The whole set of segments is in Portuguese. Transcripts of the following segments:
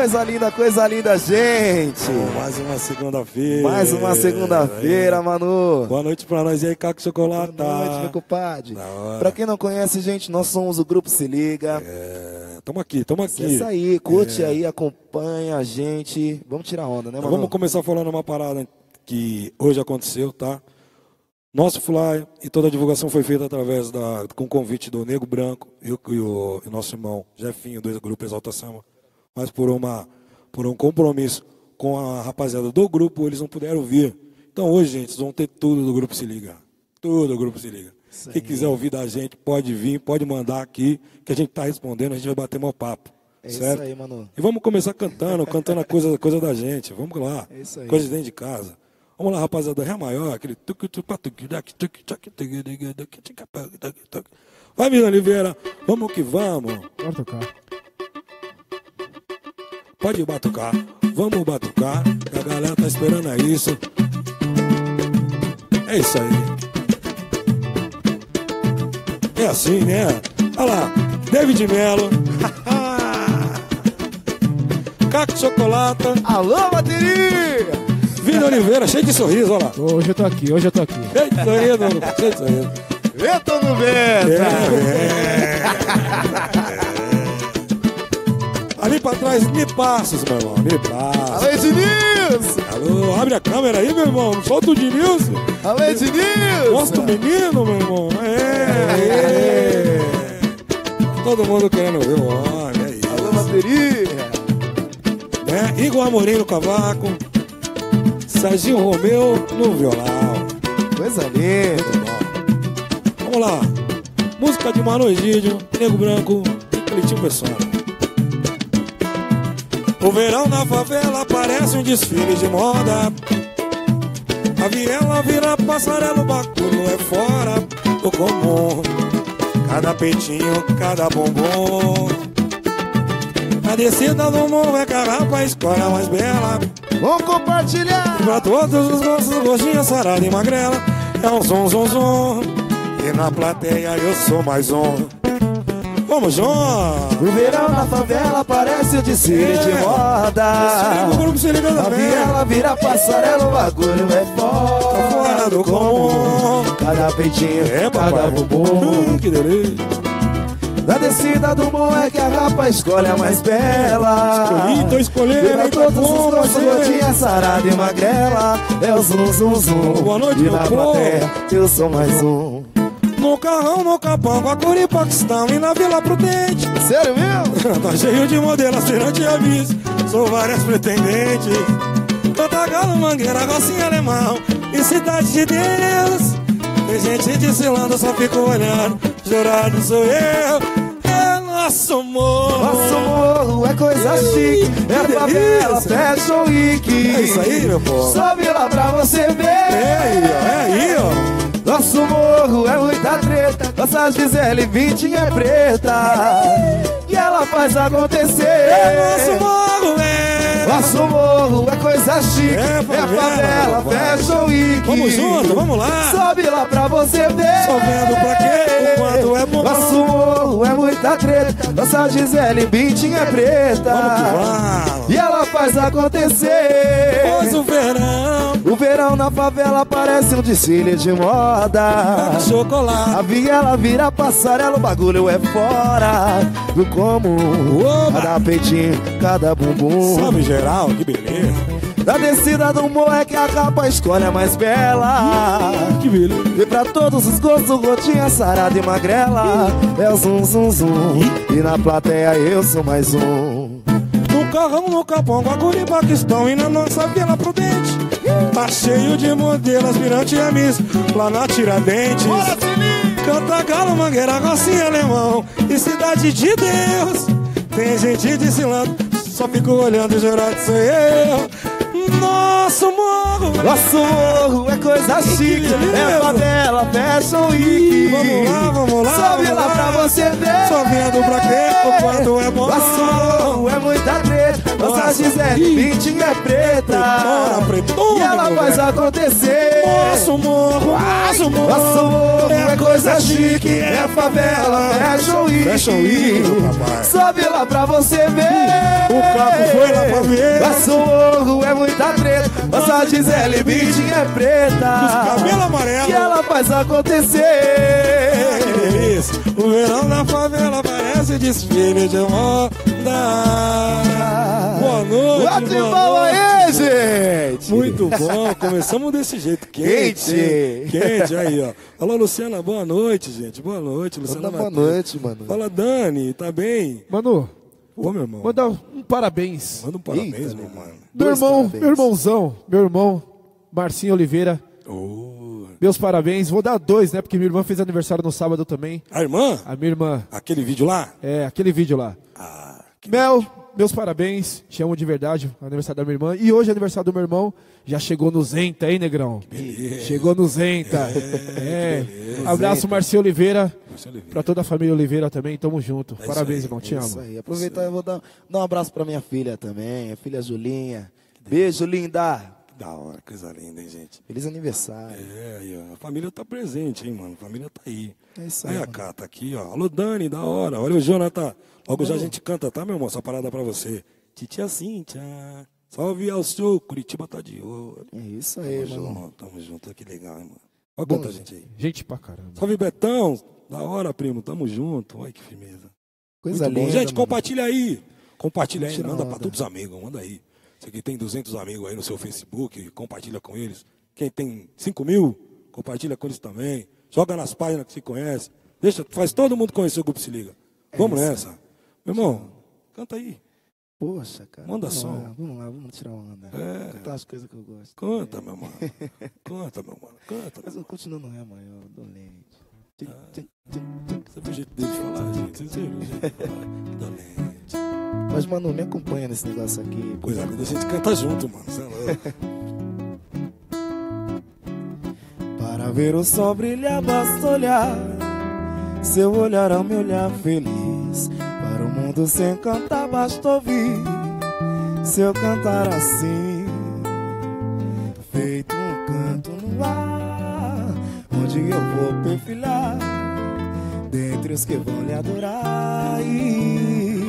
Coisa linda, coisa linda, gente. Mais uma segunda-feira. Mais uma segunda-feira, Manu. Boa noite pra nós e aí, Caco Chocolate. Boa noite, meu compadre. Pra quem não conhece, gente, nós somos o Grupo Se Liga. É, tamo aqui, tamo aqui. Acessa aí, curte aí, acompanha a gente. Vamos tirar onda, né, Manu? Vamos começar falando uma parada que hoje aconteceu, tá? Nosso fly e toda a divulgação foi feita através da com convite do Nego Branco e o, e o- e o nosso irmão Jefinho do grupo Exalta Samba. Mas por uma por um compromisso com a rapaziada do grupo, eles não puderam vir. Então hoje, gente, vocês vão ter tudo do grupo Se Liga. Tudo do grupo Se Liga. Quem quiser ouvir da gente, pode vir, pode mandar aqui, que a gente tá respondendo, a gente vai bater meu papo. É isso certo? aí, Manu. E vamos começar cantando, cantando a coisa, coisa da gente. Vamos lá. É isso aí. Coisa de dentro de casa. Vamos lá, rapaziada. Ré maior, aquele. Vai, Vila Oliveira. Vamos que vamos. Bora tocar. Pode batucar. Vamos batucar. Que a galera tá esperando é isso. É isso aí. É assim, né? Olha lá. David Mello. Caco Chocolata. Alô, bateria! Vila Oliveira, cheio de sorriso, olha lá. Hoje eu tô aqui, hoje eu tô aqui. Cheio de sorriso, cheio de sorriso. Eu tô no vento! É, é. Pra trás, me passos, meu irmão. Me passos. Alô, Ednilson! Alô, abre a câmera aí, meu irmão. Solta o Ednilson. Alô, Ednilson! Mostra o menino, meu irmão. É, é. Todo mundo querendo ver o homem, é isso. Alô, bateria! É, Igor Amorim no cavaco. Serginho Romeu no violão. Coisa linda! Muito bom. Vamos lá. Música de Mano Egídio, Nego Branco e Cleitinho Persona. O verão na favela parece um desfile de moda. A viela vira passarela, o bagulho é fora do comum. Cada peitinho, cada bumbum. A descida do morro é carrapa, a escola mais bela. Vamos compartilhar! Pra todos os gostos, gostinha sarada e magrela É um som, som, som E na plateia eu sou mais um Vamos, João O verão na favela parece o desfile É. de moda. O grupo se liga A também viela vira passarela, o bagulho é fora, fora do comum. Cada peitinho, É, cada papai bumbum. Hum, Que delícia Da descida do morro é que a rapa escolhe a mais bela. Escolhi, tô escolhendo, hein, tá todos bom, os gostos, você. gordinha sarada e magrela. É o zum, zum, zum. Boa noite, e na plateia, eu sou mais um. No carrão, no capão, com a cor e Paquistão E na Vila Prudente Sério mesmo? Tá cheio de modelos, aspirante e aviso Sou várias pretendentes Canta galo, mangueira, rocinha alemão E cidade de Deus Tem gente desfilando, só fico olhando Jurado sou eu É nosso amor Nosso morro é coisa chique. É favela. Fashion Week. É isso aí, meu povo Sobe lá pra você ver. É aí, ó, é aí, ó Nosso morro é muita treta. Nossa Gisele Vintinha é preta. E ela faz acontecer. É nosso morro, é Nosso morro é coisa chique. É, É, a favela. Fashion Week. Vamos junto, vamos lá Sobe lá pra você ver. Só vendo pra quê? O quanto é bom. Nosso morro é muita treta. Nossa Gisele Vintinha é preta. Vamos que vamos E ela faz acontecer. Pois o verão O verão na favela parece um desfile de moda. Chocolate A viela vira passarela, o bagulho é fora do comum. Oba! Cada peitinho, cada bumbum. Salve geral, que beleza Da descida do morro é que a capa escolhe a mais bela. Que beleza E pra todos os gostos, gotinha sarada e magrela. É o zum, zum, zum. E na plateia eu sou mais um. Carrão, no capão, com a cor e Paquistão E na nossa Vila Prudente Tá cheio de modelos, aspirante e amis Lá na Tiradentes. Canta galo, mangueira, rocinha, alemão. E cidade de Deus. Tem gente desfilando Só fico olhando e jurado sou eu Nosso morro Nosso morro é coisa chique, é favela, fashion week. Vamos lá, vamos lá, lá lá. pra você ver. Só vendo pra quê? O quanto é bom Nosso morro é muita treta, nossa Nossa. Gisele Ih. Vintinha é preta. Pretona, pretona, E ela faz acontecer. Nosso morro, nosso morro Nosso morro é coisa chique, é favela, fashion week. Fashion week, papai. Sobe lá pra você ver. O capo foi ver. Nosso morro é muita treta. Nossa Gisele Bündchen é preta. Cabelo amarelo. E ela faz acontecer. Que delícia. O verão da favela parece desfile de moda. Boa noite, Bate boa palma noite. aí, gente. Muito bom, começamos desse jeito, quente. Quente. Quente, aí, ó. Alô, Luciana, boa noite, gente. Boa noite, Luciana. Manda boa noite, mano. Fala, Dani, tá bem? Mano, Ô, meu irmão. manda um parabéns. Manda um parabéns, Eita, meu mano. Meu Dois irmão, parabéns. meu irmãozão, meu irmão, Marcinho Oliveira. Ô. Meus parabéns. Vou dar dois, né? Porque minha irmã fez aniversário no sábado também. A irmã? A minha irmã, Aquele vídeo lá? é, aquele vídeo lá. Ah, Mel, meus parabéns. Te amo de verdade. Aniversário da minha irmã. E hoje é aniversário do meu irmão. Já chegou no Zenta, hein, negrão? beleza. Chegou no Zenta. É. Abraço, Marcinho Oliveira. Pra toda a família Oliveira também. Tamo junto. isso Parabéns, aí, irmão. Te É Isso amo. aí. Aproveitar e vou dar, dar um abraço pra minha filha também, a filha Julinha. Beijo, linda. Que da hora, coisa linda, hein, gente? Feliz aniversário. É, aí, ó. A família tá presente, hein, mano? A família tá aí. É isso aí. aí, a mano. Cá tá aqui, ó. Alô, Dani, da hora. Olha o Jonathan. Logo já a gente canta, tá, meu irmão? Essa parada pra você. Titia Cíntia. Salve ao seu, Curitiba tá de ouro. É isso aí, Tamo mano. junto, tamo junto. Que legal, hein, mano? Olha quanta gente aí. Gente pra caramba. Salve, Betão. Da hora, primo. Tamo junto. Olha que firmeza. Coisa Muito bom. linda. Gente, mano. compartilha aí. Compartilha aí, manda pra todos os amigos, manda aí. Você que tem 200 amigos aí no seu Facebook, compartilha com eles. Quem tem 5 mil, compartilha com eles também. Joga nas páginas que se conhece. Deixa, faz todo mundo conhecer o Grupo Se Liga. Vamos nessa. Meu irmão, canta aí. Poxa, cara. Manda vamos som. Lá, vamos lá, vamos tirar uma onda. É. Cantar as coisas que eu gosto. Canta, meu mano. Canta, meu mano. Canta. Mas eu continuo no ré maior, dolente. Tchim, tchim, tchim, tchim. Você viu o jeito dele de falar, gente? Você viu o jeito de falar? Dolente. Mas, mano, me acompanha nesse negócio aqui. Coisa linda, a gente canta junto, mano. É. Para ver o sol brilhar, basta olhar. Seu olhar ao me olhar feliz. Para o mundo se encantar, basta ouvir. Seu cantar assim, Onde eu vou perfilar, dentre os que vão lhe adorar. E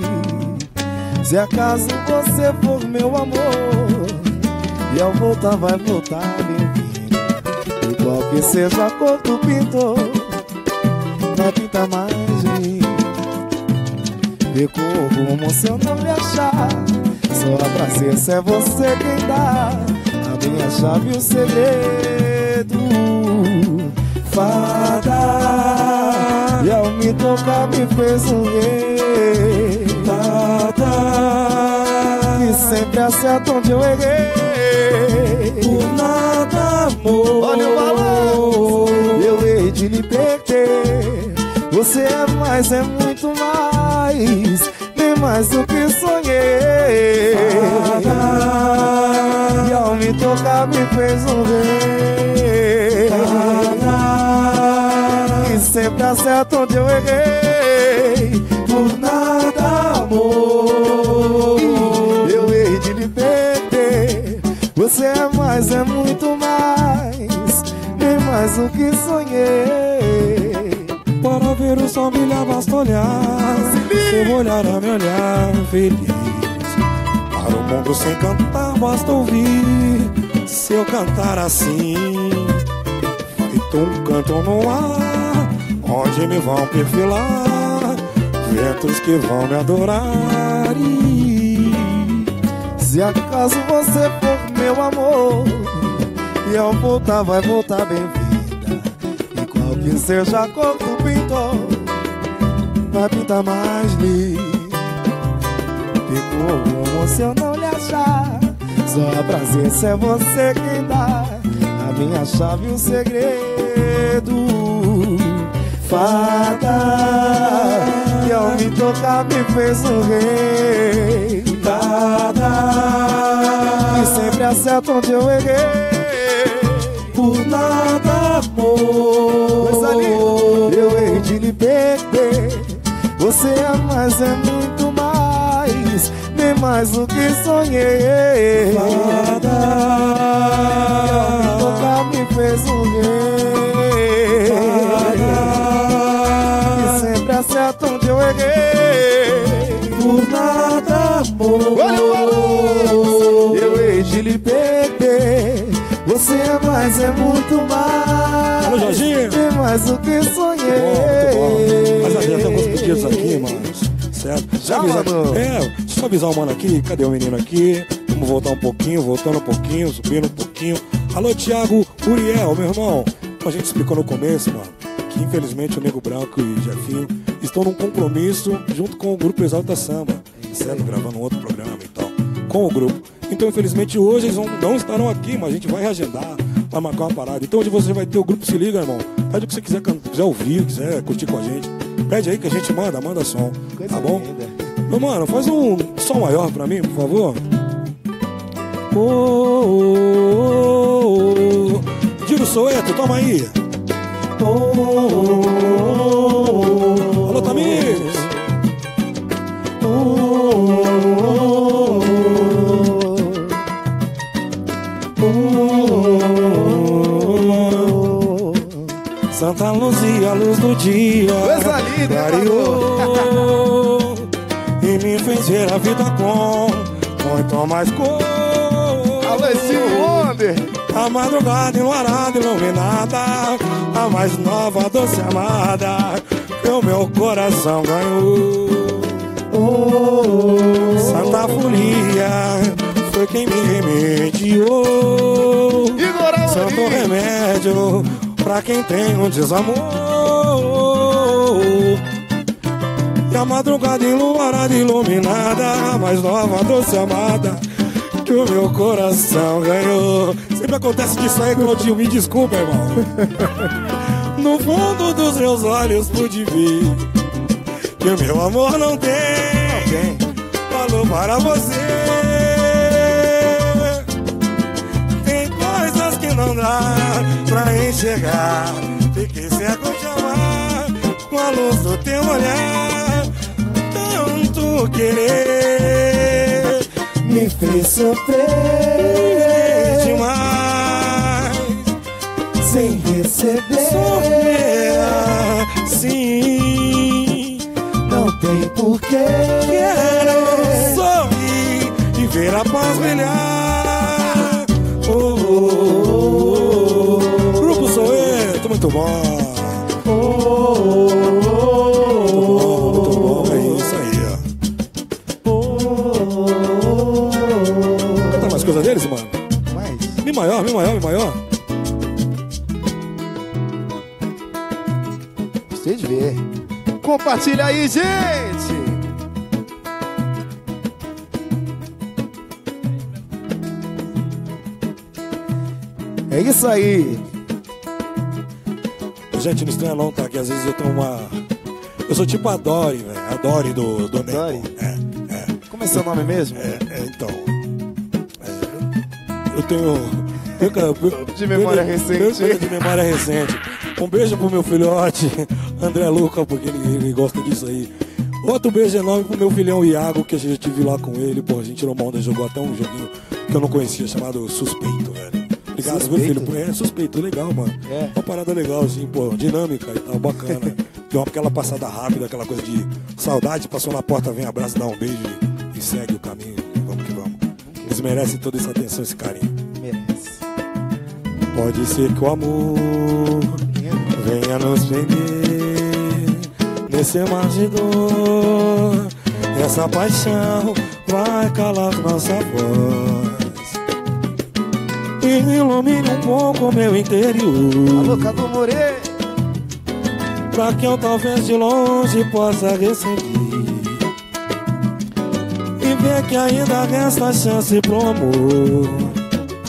se acaso você for meu amor, e ao voltar vai voltar bem-vindo. E qual que seja a cor do pintor Vai pintar mais de mim Recorro como se eu não me achar Só a prazer é você quem dá A minha chave e o segredo Fada E ao me tocar me fez um rei Fada E sempre acerta onde eu errei. Por nada, amor. Olha o balanço, eu hei de lhe perder. Você é mais, é muito mais, mais do que sonhei. E ao me tocar me fez um rei. E sempre acerta onde eu errei. Por nada, amor, eu hei de lhe perder. Você é mais, é muito mais, bem mais do que sonhei. Para ver o sol brilhar, basta olhar. Seu olhar a me olhar feliz. Para o mundo sem cantar, basta ouvir. Seu cantar assim, feito um canto no ar, onde me vão perfilar. Ventos que vão me adorar. E Se acaso você for meu amor, e ao voltar vai voltar bem-vinda. Que seja a cor do pintor, vai pintar mais lindo. Ficou como se eu não lhe achar. Só prazer se é você quem dá. A minha chave o segredo. Fada. E ao me tocar me fez um rei. Fada. E sempre acerta onde eu errei. por nada, amor eu hei de lhe perder. Você é mais, é muito mais, nem mais do que sonhei. Fada, nunca me fez um rei. Fada, e sempre acerta onde eu errei. Por nada, amor, eu hei de lhe perder. Você é mais, é muito mais. Alô, Jorginho. Mais do que sonhei. Bom, muito bom. Mas a gente tem alguns pedidos aqui, mano. Certo? Já, avisar, é, deixa eu só avisar o mano aqui. Cadê o menino aqui? Vamos voltar um pouquinho, voltando um pouquinho, subindo um pouquinho. Alô, Thiago Uriel, meu irmão. Como a gente explicou no começo, mano, que infelizmente o Nego Branco e o Jefinho estão num compromisso junto com o grupo Exalta Samba. Certo? Gravando um outro programa e tal. Com o grupo. Então, infelizmente, hoje eles não estarão aqui, mas a gente vai reagendar, vai marcar uma parada. Então, onde você vai ter o grupo Se Liga, irmão. Pede o que você quiser, quiser ouvir, quiser curtir com a gente. Pede aí que a gente manda, manda som. Coisa tá bom? linda. Meu mano, faz um som maior pra mim, por favor. Ô, ô, ô, ô. Digo Soeto, toma aí. Ô, ô, ô, ô. Alô, Tamires. Santa Luzia, luz do dia. Coisa linda, clareou E me fez ver a vida com muito mais cor. Alô, Wonder. A madrugada enluarada, iluminada. A mais nova, doce amada. Que o meu coração ganhou. Santa Folia Foi quem me remediou. Santo remédio Pra quem tem um desamor. E a madrugada enluarada, iluminada A mais nova, doce amada Que o meu coração ganhou. Sempre acontece disso aí, Claudinho Me desculpa, irmão. No fundo dos meus olhos pude ver Que o meu amor não tem. Valor para você não dá pra enxergar Fiquei cego de amar Com a luz do teu olhar Tanto querer Me fez sofrer demais sem receber. Sofrer sim Não tem porquê. Quero sorrir e ver a paz brilhar Bom Muito bom, muito bom, é isso aí ó mais coisa deles, mano Mas, Mi maior, Mi maior, Mi maior gostei de ver. Compartilha aí, gente. É isso aí. Não estranha não, tá? Que às vezes eu tenho uma... Eu sou tipo a Dory, velho A Dory do, do Nego Dory? É, é Como é seu nome mesmo? É, é, então. é, eu tenho. De memória recente. de memória recente. Um beijo pro meu filhote, André Luca, porque ele, ele gosta disso aí. Outro beijo enorme pro meu filhão Iago, que a gente estive lá com ele. Pô, a gente tirou uma onda, jogou até um joguinho que eu não conhecia, chamado Suspeito, Obrigado, meu Suspeito? filho. É, suspeito, legal, mano. É. Uma parada legal, assim, pô, dinâmica e tal, bacana. Deu aquela passada rápida, aquela coisa de saudade, passou na porta, vem, abraço, dá um beijo e, e segue o caminho. E vamos que vamos. Eles merecem toda essa atenção, esse carinho. Merece. Pode ser que o amor venha nos prender nesse mar de dor. Essa paixão vai calar nossa voz e ilumine um pouco o meu interior. Alô, Cadu Moreira. Pra que eu talvez de longe possa receber E ver que ainda resta chance pro amor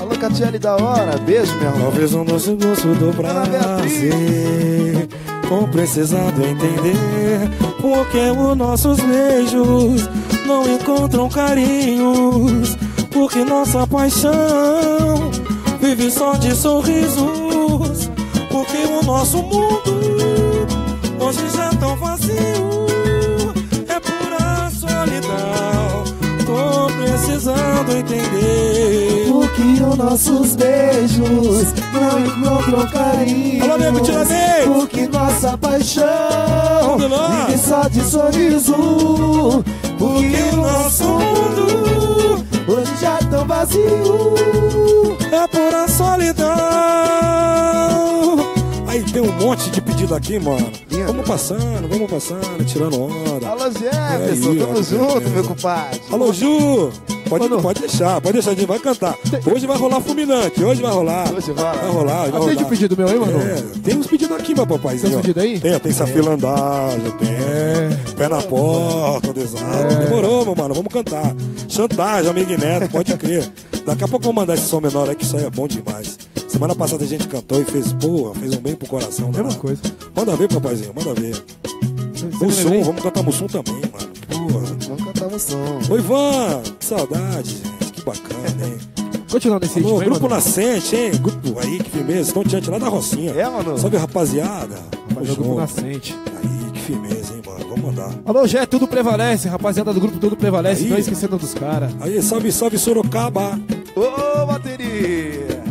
Alô, Catiele da hora. Beijo, meu irmão. Talvez um doce gosto do prazer Ou precisando entender Por que os nossos beijos Não encontram carinhos Porque nossa paixão Vive só de sorrisos Porque o nosso mundo Hoje já é tão vazio É pura solidão Tô precisando entender Porque os nossos beijos não encontram carinho. Alô, nego Tiradentes! Porque nossa paixão vive só de sorriso. Porque o nosso mundo já é tão vazio é pura solidão. Aí tem um monte de pedido aqui, mano. Yeah. Vamos passando, vamos passando, tirando onda. Alô, Jefferson, é, tamo tá junto, meu compadre. Alô, Ju! Pode, Mano. pode deixar, pode deixar, a gente vai cantar. Hoje vai rolar fulminante, hoje vai rolar. Hoje vai. Vai rolar, vai rolar. Atende o pedido meu aí, mano. É, tem uns pedidos aqui, meu papaizinho. Tem uns pedidos aí? Tem, tem safilandagem, tem. É. Pé na porta, desado. Demorou, meu mano, vamos cantar. Chantagem, amigo neto, pode crer. Daqui a pouco eu vou mandar esse som menor aí, que isso aí é bom demais. Semana passada a gente cantou e fez, porra, fez um bem pro coração. Mesma danado. coisa. Manda ver, papaizinho, manda ver. Você Mussum, vamos cantar Mussum também, mano. Porra. Som. Oi, Ivan, que saudade, gente. Que bacana, hein? Continuando Alô, ritmo aí, grupo mano. Nascente, hein? Grupo aí, que firmeza. Estão diante lá da Rocinha. É, mano? Salve, rapaziada. É o grupo nascente. Aí, que firmeza, hein, mano? Vamos mandar. Alô, Jé, tudo prevalece. Rapaziada do grupo, tudo prevalece. Aí. Não esquecendo dos caras. Aí, salve, salve, Sorocaba. Ô, bateria!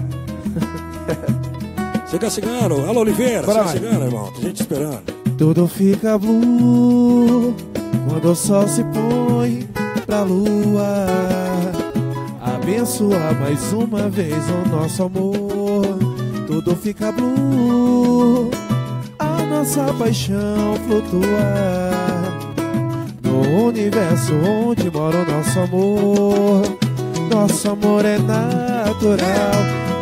Chega chegando. Alô, Oliveira. Chega lá. chegando, irmão. Tem gente esperando. Tudo fica blue quando o sol se põe pra lua. Abençoa mais uma vez o nosso amor. Tudo fica blue, a nossa paixão flutua. No universo onde mora o nosso amor. Nosso amor é natural,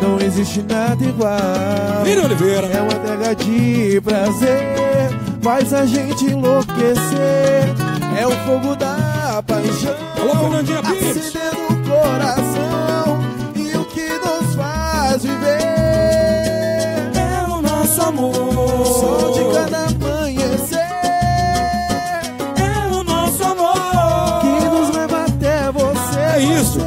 não existe nada igual. Vira, Oliveira. É uma entrega de prazer, faz a gente enlouquecer. É o fogo da paixão, Alô, Fernandinha Pires. o coração e o que nos faz viver. É o nosso amor. Som de cada amanhecer É o nosso amor. que nos leva até você. É isso.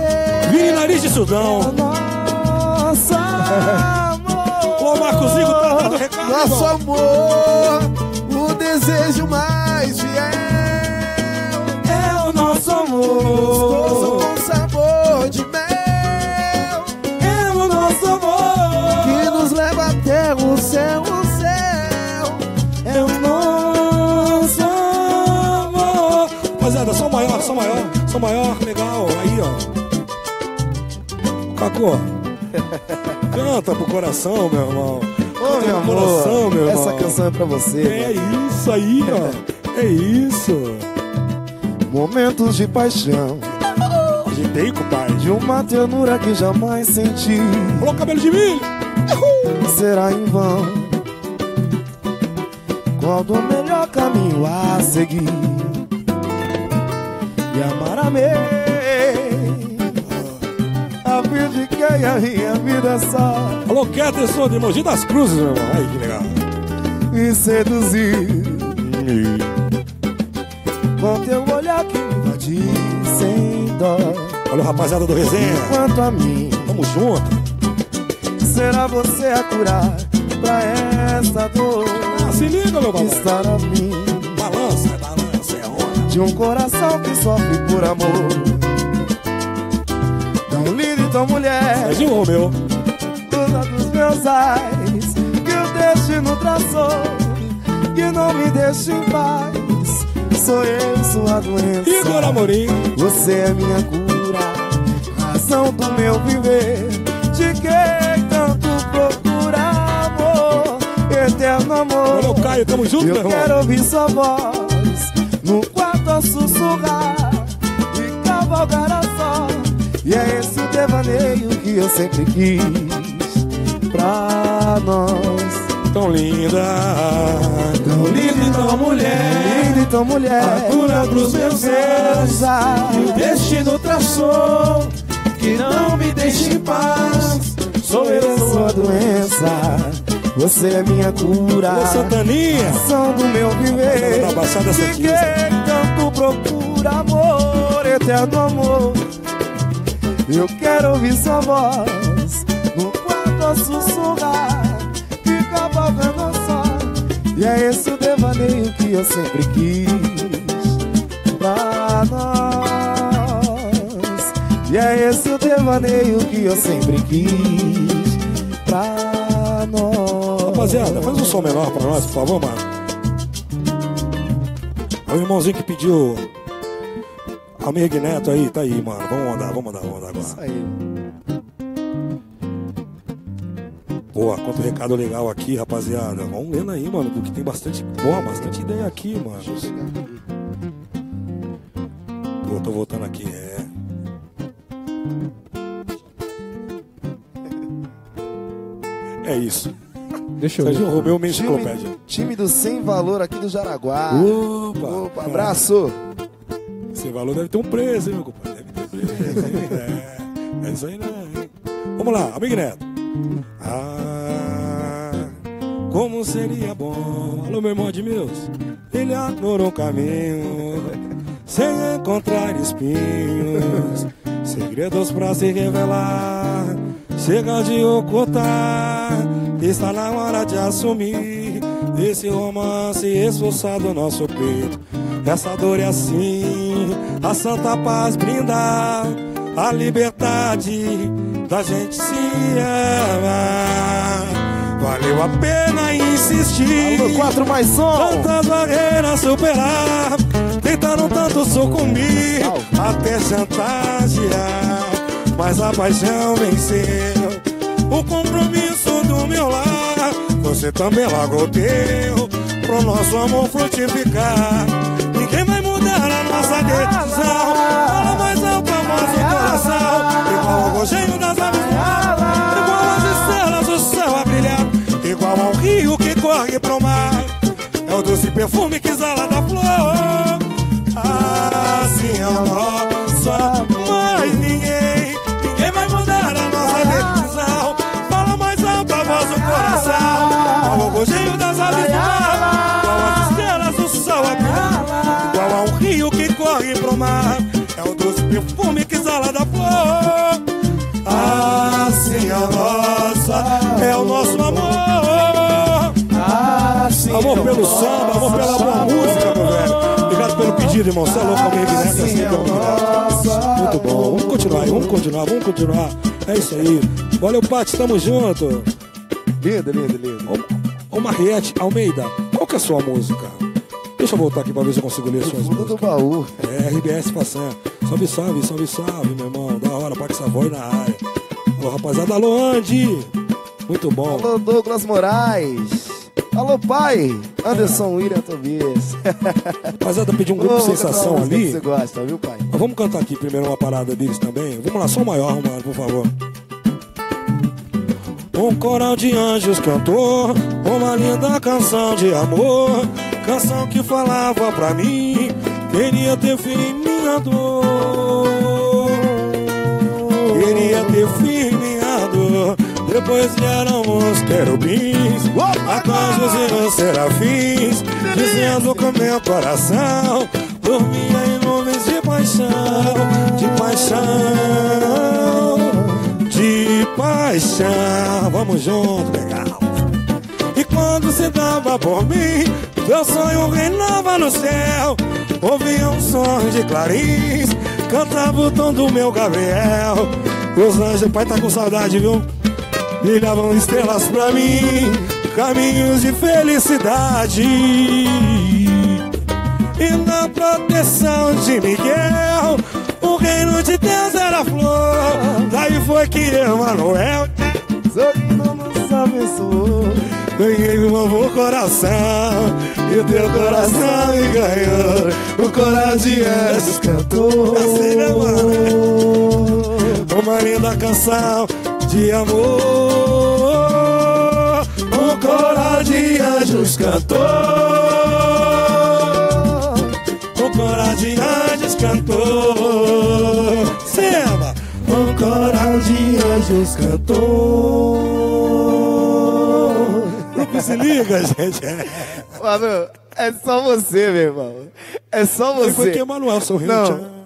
Vire nariz de Sudão. Nossa amor. Ô, tá dando recado, Nosso irmão. amor, o desejo mais Gostoso com sabor de mel É o nosso amor. que nos leva até o céu, o céu. É o nosso amor. Rapaziada, som maior, som maior, som maior, legal. Aí, ó. Caco, canta pro coração, meu irmão. Ô, meu amor, coração, meu essa irmão. canção é pra você. É mano. isso aí, ó. É isso. Momentos de paixão, Agitei, compadre. de uma ternura que jamais senti. Falou cabelo de milho. Será em vão. Qual do melhor caminho a seguir? E amar amei. A vida de quem a minha vida é só. Alô, Keterson de Mogi das Cruzes, meu irmão. Aí, que legal. e seduzir Com teu sem dó Olha o rapaziada do resenha. Quanto a mim, Tamo junto. será você a curar Pra essa dor Ah, se liga, meu está a mim Balança, balança, é onda. De um coração que sofre por amor Tão lindo e tão mulher É de Romeu. Luna dos meus ais Que o destino traçou Que não me deixa em paz Sou eu sua doença Igor Amorim. Você é minha cura, razão do meu viver. De quem tanto procura amor, eterno amor. Olha o Caio, tamo junto, meu Eu quero ouvir sua voz no quarto a sussurrar e cavalgar a só. E é esse o devaneio que eu sempre quis pra nós. Tão linda. Tão linda e tão mulher, tão mulher, A cura dos meus desejos. Que o destino traçou, que não me deixa em paz. Sou eu sua doença, você é minha cura. Santaninha. São do meu viver. De quem tanto procura amor, eterno amor. Eu quero ouvir sua voz no quarto a sussurrar, que. E é esse o devaneio que eu sempre quis pra nós. E é esse o devaneio que eu sempre quis pra nós. Rapaziada, faz um som menor pra nós, por favor, mano. É o irmãozinho que pediu. Amigo Neto aí, tá aí, mano. Vamos mandar, vamos mandar, vamos mandar agora. Isso aí. Pô, quanto recado legal aqui, rapaziada. Vamos lendo aí, mano, porque tem bastante, porra, bastante ideia aqui, mano. Pô, tô voltando aqui, é. É isso. Deixa eu Serginho ver. Romeu, minha Time, enciclopédia. time do Sem Valor aqui do Jaraguá. Opa! Opa, abraço. Esse valor deve ter um preço, hein, meu compadre? Deve ter preço, hein? É, é isso aí, né? hein? Vamos lá, amigo Neto. Ah, como seria bom. Alô, meu irmão de meus. Ele adorou o caminho, sem encontrar espinhos. Segredos pra se revelar, chega de ocultar. Está na hora de assumir esse romance expulsado do nosso peito. Essa dor é assim, a santa paz brinda a liberdade da gente se amar. Valeu a pena insistir. Alô, 4 mais som. Tantas barreiras superar, tentaram tanto sucumbir, até chantagear, mas a paixão venceu. O compromisso do meu lar, você também largou o teu, pro nosso amor frutificar. Ninguém vai mudar a nossa decisão, fala mais alto a voz do coração, igual ao gorjeio É o doce perfume que exala da flor. Assim é o pelo samba, amor nosso pela boa música, meu velho. Obrigado pelo pedido, irmão. Você é louco, amigo, né? Assim Assim, é obrigado. nosso Muito bom. Vamos continuar aí, vamos continuar, vamos continuar. É isso aí. Valeu, Pati, tamo junto. Lindo, lindo, lindo. Ô, Mariette Almeida, qual que é a sua música? Deixa eu voltar aqui pra ver se eu consigo ler suas Fundo do músicas. baú. É, RBS Façanha. Salve, salve, salve, salve, meu irmão. Da hora, Parque Savoy na área. Alô, rapaziada, alô, Andy. Muito bom. Alô, Douglas Moraes. Alô, pai. Anderson William Tobias. Rapaziada, pedi um grupo Ô, sensação ali. Você gosta, viu, pai? Mas vamos cantar aqui primeiro uma parada deles também. Vamos lá, só o maior, mano, por favor. Um coral de anjos cantou uma linda canção de amor. Canção que falava pra mim, queria ter fim em minha dor. Queria ter fim em minha dor. Depois vieram os querubins, arcanjos e os serafins, dizendo que o meu coração dormia em nuvens de paixão, de paixão, de paixão. Vamos junto, legal. E quando se dava por mim, meu sonho reinava no céu. Ouvia um som de clarins, cantava o tom do meu Gabriel. Os anjos, pai tá com saudade, viu? Brilhavam estrelas pra mim, caminhos de felicidade. E na proteção de Miguel, o reino de Deus era flor. Daí foi que Emanuel Sorrindo nos abençoou. ganhei um novo coração. E o teu coração me ganhou. O coração de anjos cantou. Assim, né? Uma linda canção de amor. O coral de anjos cantou. O coral de anjos cantou. Samba! O coral de anjos cantou. Grupo se liga, gente. É. Mano, é só você, meu irmão. É só Aí foi que você. Emanuel sorriu. Não.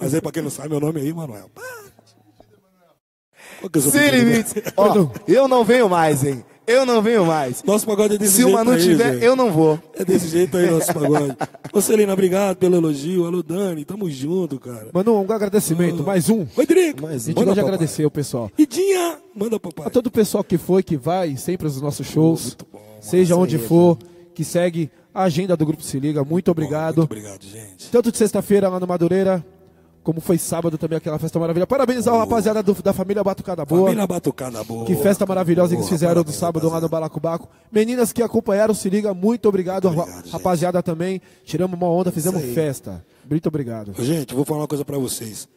Mas aí, pra quem não sabe, meu nome é Emanuel. Qual que é o seu Sem pedido? limites. Ó, eu não venho mais, hein? Eu não venho mais. Nosso pagode é desse Se o jeito Manu aí, tiver, gente. eu não vou. É desse jeito aí, nosso pagode. Ô, Celina, obrigado pelo elogio. Alô, Dani, tamo junto, cara. Manu, um agradecimento, mais um. Oi, Drico. Mais um. A gente Manda, de papai. agradecer o pessoal. Idinha, manda, papai. A todo o pessoal que foi, que vai sempre aos nossos shows, Muito bom, seja onde aí, for, que segue a agenda do Grupo Se Liga. Muito obrigado. Muito obrigado, gente. Tanto de sexta-feira lá no Madureira, como foi sábado também aquela festa maravilhosa. Parabenizar o rapaziada do- da família Batucada Boa. Família Batucada Boa. Que festa maravilhosa que eles Boa, fizeram do parabéns, sábado lá no. Balacobaco. Meninas que acompanharam, se liga, muito obrigado. Obrigado, gente. rapaziada também. Tiramos uma onda, fizemos festa. Muito obrigado. Gente, vou falar uma coisa pra vocês.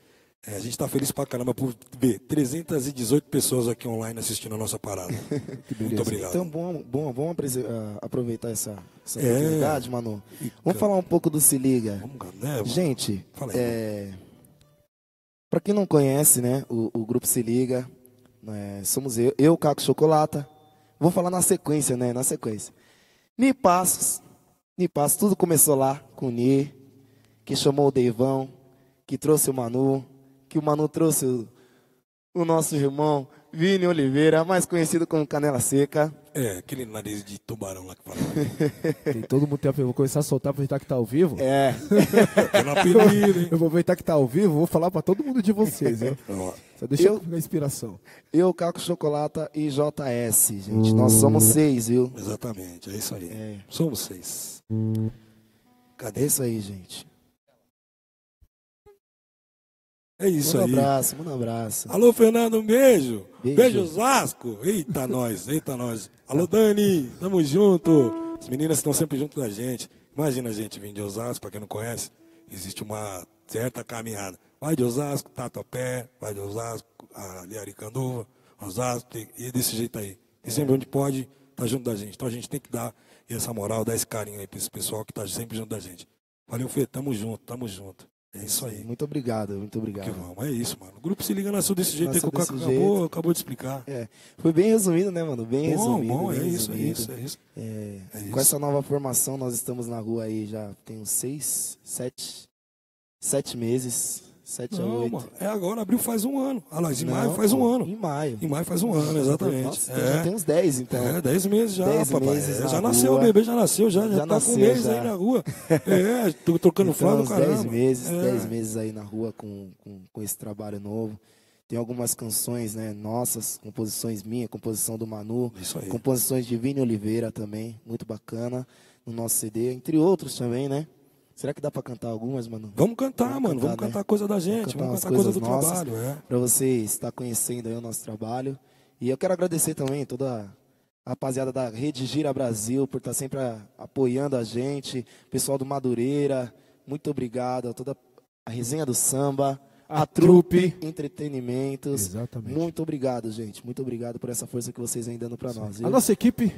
É, a gente tá feliz pra caramba por ver 318 pessoas aqui online assistindo a nossa parada. Muito obrigado. Então, bom, bom, vamos ah, aproveitar essa, essa É. oportunidade, Manu. Vamos falar um pouco do Se Liga. Vamos, né? Gente, Fala aí. é, para quem não conhece, né, o, o grupo Se Liga, né, somos eu, eu, Caco Chocolata. Vou falar na sequência, né, na sequência. Ni Passos, Ni Passos, tudo começou lá com o Ni, que chamou o Deivão, que trouxe o Manu, que o Manu trouxe o, o nosso irmão Vini Oliveira, mais conhecido como Canela Seca. É, aquele nariz de tubarão lá que fala. Tem todo mundo tem, eu vou começar a soltar, aproveitar que tá ao vivo. É, hein? Eu vou aproveitar que tá ao vivo, vou falar pra todo mundo de vocês, hein? Ó, Só deixa eu Eu- pegar inspiração. eu, Caco Chocolata e JS, gente. Nós somos seis, viu? exatamente, é isso aí. É. Somos seis. É Cadê? isso aí, gente. É isso manda aí. abraço, manda abraço. Alô, Fernando, um beijo. Beijo. Beijo, Osasco. Eita, nós, eita, nós. Alô, Dani, tamo junto. As meninas estão sempre junto da gente. Imagina a gente vir de Osasco, pra quem não conhece, existe uma certa caminhada. Vai de Osasco, Tatuapé, vai de Osasco, ali Aricanduva, Osasco, e e desse jeito aí. E sempre onde pode, tá junto da gente. Então a gente tem que dar essa moral, dar esse carinho aí pra esse pessoal que tá sempre junto da gente. Valeu, Fê, tamo junto, tamo junto. É isso aí. Muito obrigado, muito Que obrigado. vamos, é isso, mano. O grupo se liga nasceu desse jeito aí que Nasceu o Caco acabou, acabou de explicar. É, foi bem resumido, né, mano? Bem Bom, resumido. bom, é bem isso, é isso, é isso. É, É Com isso. essa nova formação, nós estamos na rua aí já tem uns seis, sete, sete meses, sete a Não, oito. mano, é agora, abril faz um ano. Aliás, em Não, maio faz um ano. Em maio. Em maio faz um ano, exatamente. Nossa, é. já tem uns dez, então. É, 10 meses já, Dez papai. meses É, já nasceu, o bebê já nasceu, já, já, Já tá com nasceu, um mês já. aí na rua. É, tô trocando Então, uns caramba. 10 meses, é. 10 meses aí na rua com, com, com esse trabalho novo. Tem algumas canções, né, nossas, composições minhas, composição do Manu, Isso aí. composições de Vini Oliveira também, muito bacana, no nosso CD, entre outros também, né? Será que dá pra cantar algumas, Manu? Vamos cantar, Vamos mano. cantar, vamos né? cantar coisa da gente, cantar vamos cantar coisa do nossas. trabalho, é. Para você estar conhecendo aí o nosso trabalho. E eu quero agradecer também toda a rapaziada da Rede Gira Brasil por estar sempre a- apoiando a gente, pessoal do Madureira, muito obrigado, a toda a resenha do samba, A a, trupe, trupe. Entretenimentos. Exatamente. Muito obrigado, gente. Muito obrigado por essa força que vocês vêm dando para nós. viu? A nossa equipe,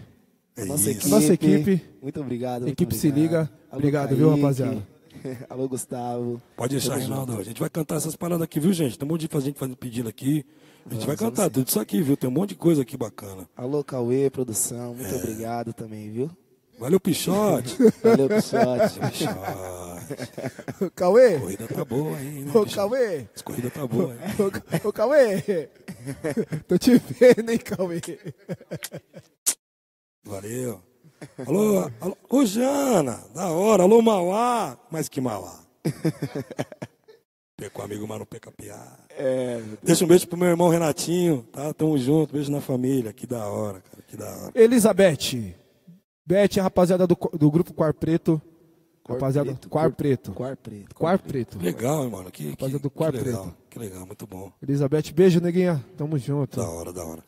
É Nossa equipe, Nossa equipe. Muito obrigado. muito Equipe se obrigado. liga. Obrigado, viu, rapaziada? Alô, Gustavo. Pode deixar, Reinaldo. A gente vai cantar essas paradas aqui, viu, gente? Tem um monte de gente fazendo pedido aqui. A gente vai vamos cantar sim. tudo isso aqui, viu? Tem um monte de coisa aqui bacana. Alô, Cauê, produção. É. Muito obrigado também, viu? Valeu, Pichote. Valeu, Pichote. Pichote. Cauê! A corrida tá boa aí, né? Ô, Pichote? Cauê! As corridas tá boa, hein? Ô, ô, Cauê! Tô te vendo, hein, Cauê? Valeu. Alô, alô, ô Jana, da hora. Alô, Mauá. Mas que Mauá? Pecou amigo, mas não peca piada. É, Deixa um beijo pro meu irmão Renatinho, tá? Tamo junto, beijo na família. Que da hora, cara, que da hora. Elizabeth. Beth, a rapaziada do, do grupo Quar Preto. Cor rapaziada, Preto, Quar Preto. Quar preto. Quar Preto. Legal, hein, mano. Que, que, Rapaziada do que Quarto legal, Preto. que legal, muito bom. Elizabeth, beijo, neguinha. Tamo junto. Da hora, da hora.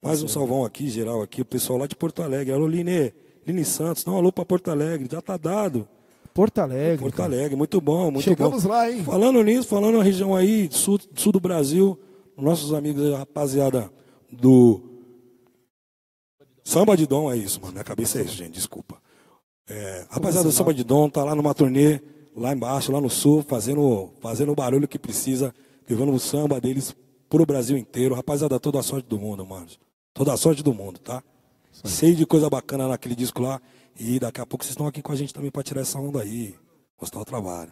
Mais um salvão aqui, geral aqui, o pessoal lá de Porto Alegre. Alô, Line, Line Santos. Não, alô pra Porto Alegre, já tá dado. Porto Alegre. Porto cara. Alegre, muito bom, muito Chegamos bom. lá, hein? Falando nisso, falando na região aí, sul, sul do Brasil, nossos amigos, aí, rapaziada do Samba de Dom, é isso, mano. Minha cabeça é isso, gente, desculpa. É, rapaziada do Samba de Dom tá lá numa turnê, lá embaixo, lá no sul, fazendo, fazendo o barulho que precisa, levando o samba deles pro Brasil inteiro. Rapaziada, toda a sorte do mundo, mano. Toda a sorte do mundo, tá? Sei de coisa bacana naquele disco lá. E daqui a pouco vocês estão aqui com a gente também pra tirar essa onda aí. Mostrar o trabalho.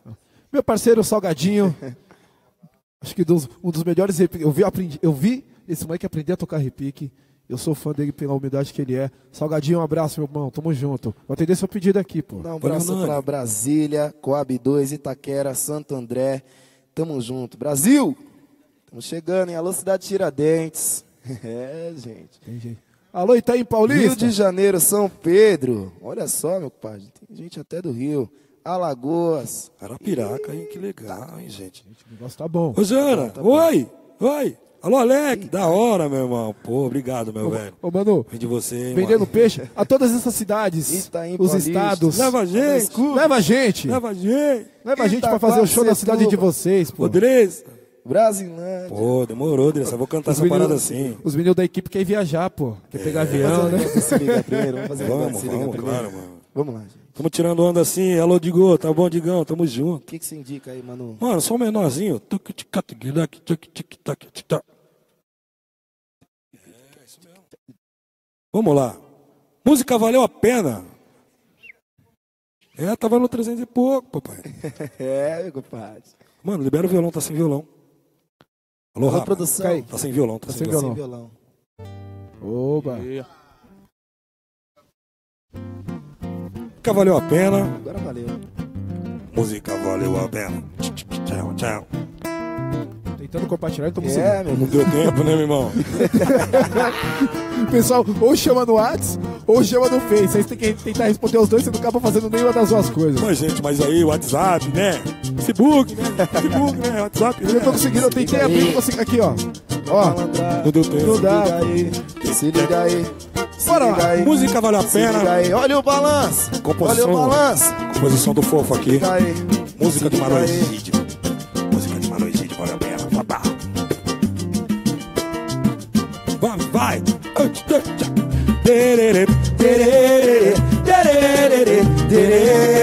Meu parceiro Salgadinho. Acho que dos- um dos melhores. Eu vi, aprendi, eu vi esse moleque aprender a tocar repique. Eu sou fã dele pela humildade que ele é. Salgadinho, um abraço, meu irmão. Tamo junto. Vou atender seu pedido aqui, pô. Dá um abraço Nani. pra Brasília, Coab 2, Itaquera, Santo André. Tamo junto. Brasil! Tamo chegando, hein? Alô, Cidade Tiradentes. É, gente. Tem jeito. Alô, Itaim Rio Paulista. de Janeiro, São Pedro. Olha só, meu pai. Tem gente até do Rio. Alagoas. Arapiraca, hein? Que legal, hein, gente? O negócio tá bom. Ô, Jana, oi, oi. Alô, Alec, da hora, meu irmão. Pô, obrigado, meu velho. Ô, Manu, Vem de você, hein, vendendo mano. peixe a todas essas cidades, Itaim os Paulista. estados. Leva a gente, Leva a gente. leva a gente. Leva a gente pra fazer o show na cidade de vocês, pô. Ô, Dres. Brasilândia. Pô, demorou, Dres. Eu vou cantar Os essa parada meninos, assim. os meninos da equipe querem viajar, pô. Quer pegar avião, né? fazer se liga primeiro. Vamos fazer Vamos, se liga vamos, primeiro. claro, mano. Vamos lá, gente. Tamo tirando onda assim. Alô, Digo, tá bom, Digão? Tamo junto. O que, que você indica aí, Manu? Mano, só um menorzinho. É isso mesmo. Vamos lá. Música valeu a pena. É, tava no 300 e pouco, papai. É, meu compadre. Mano, libera o violão, tá sem violão. Alô, Alô, produção. Tá sem violão, tá, Tá sem sem violão. Sem violão. Oba. Música valeu a pena. Agora valeu. Música valeu a pena. Tchau, tchau. Tentando compartilhar, então você. É, meu Não deu tempo, né, meu irmão? Pessoal, ou chama no Whats, ou chama no Face. Aí você tem que tentar responder os dois, você não acaba fazendo nenhuma das duas coisas. Mas, gente, mas aí, WhatsApp, né? Facebook, né? Facebook, né? WhatsApp, Eu não tô né? conseguindo, eu tentei abrir, não consegui. Aqui, ó. Ó. Não deu tempo. não dá. Liga aí. Se liga aí. Bora lá. aí. Música valeu a Se liga pena. aí. Olha o balanço. Olha Composição. o balanço. Composição do fofo aqui. Liga aí. Música de Se liga Vai, vai. Tererê, tererê, tererê, tererê,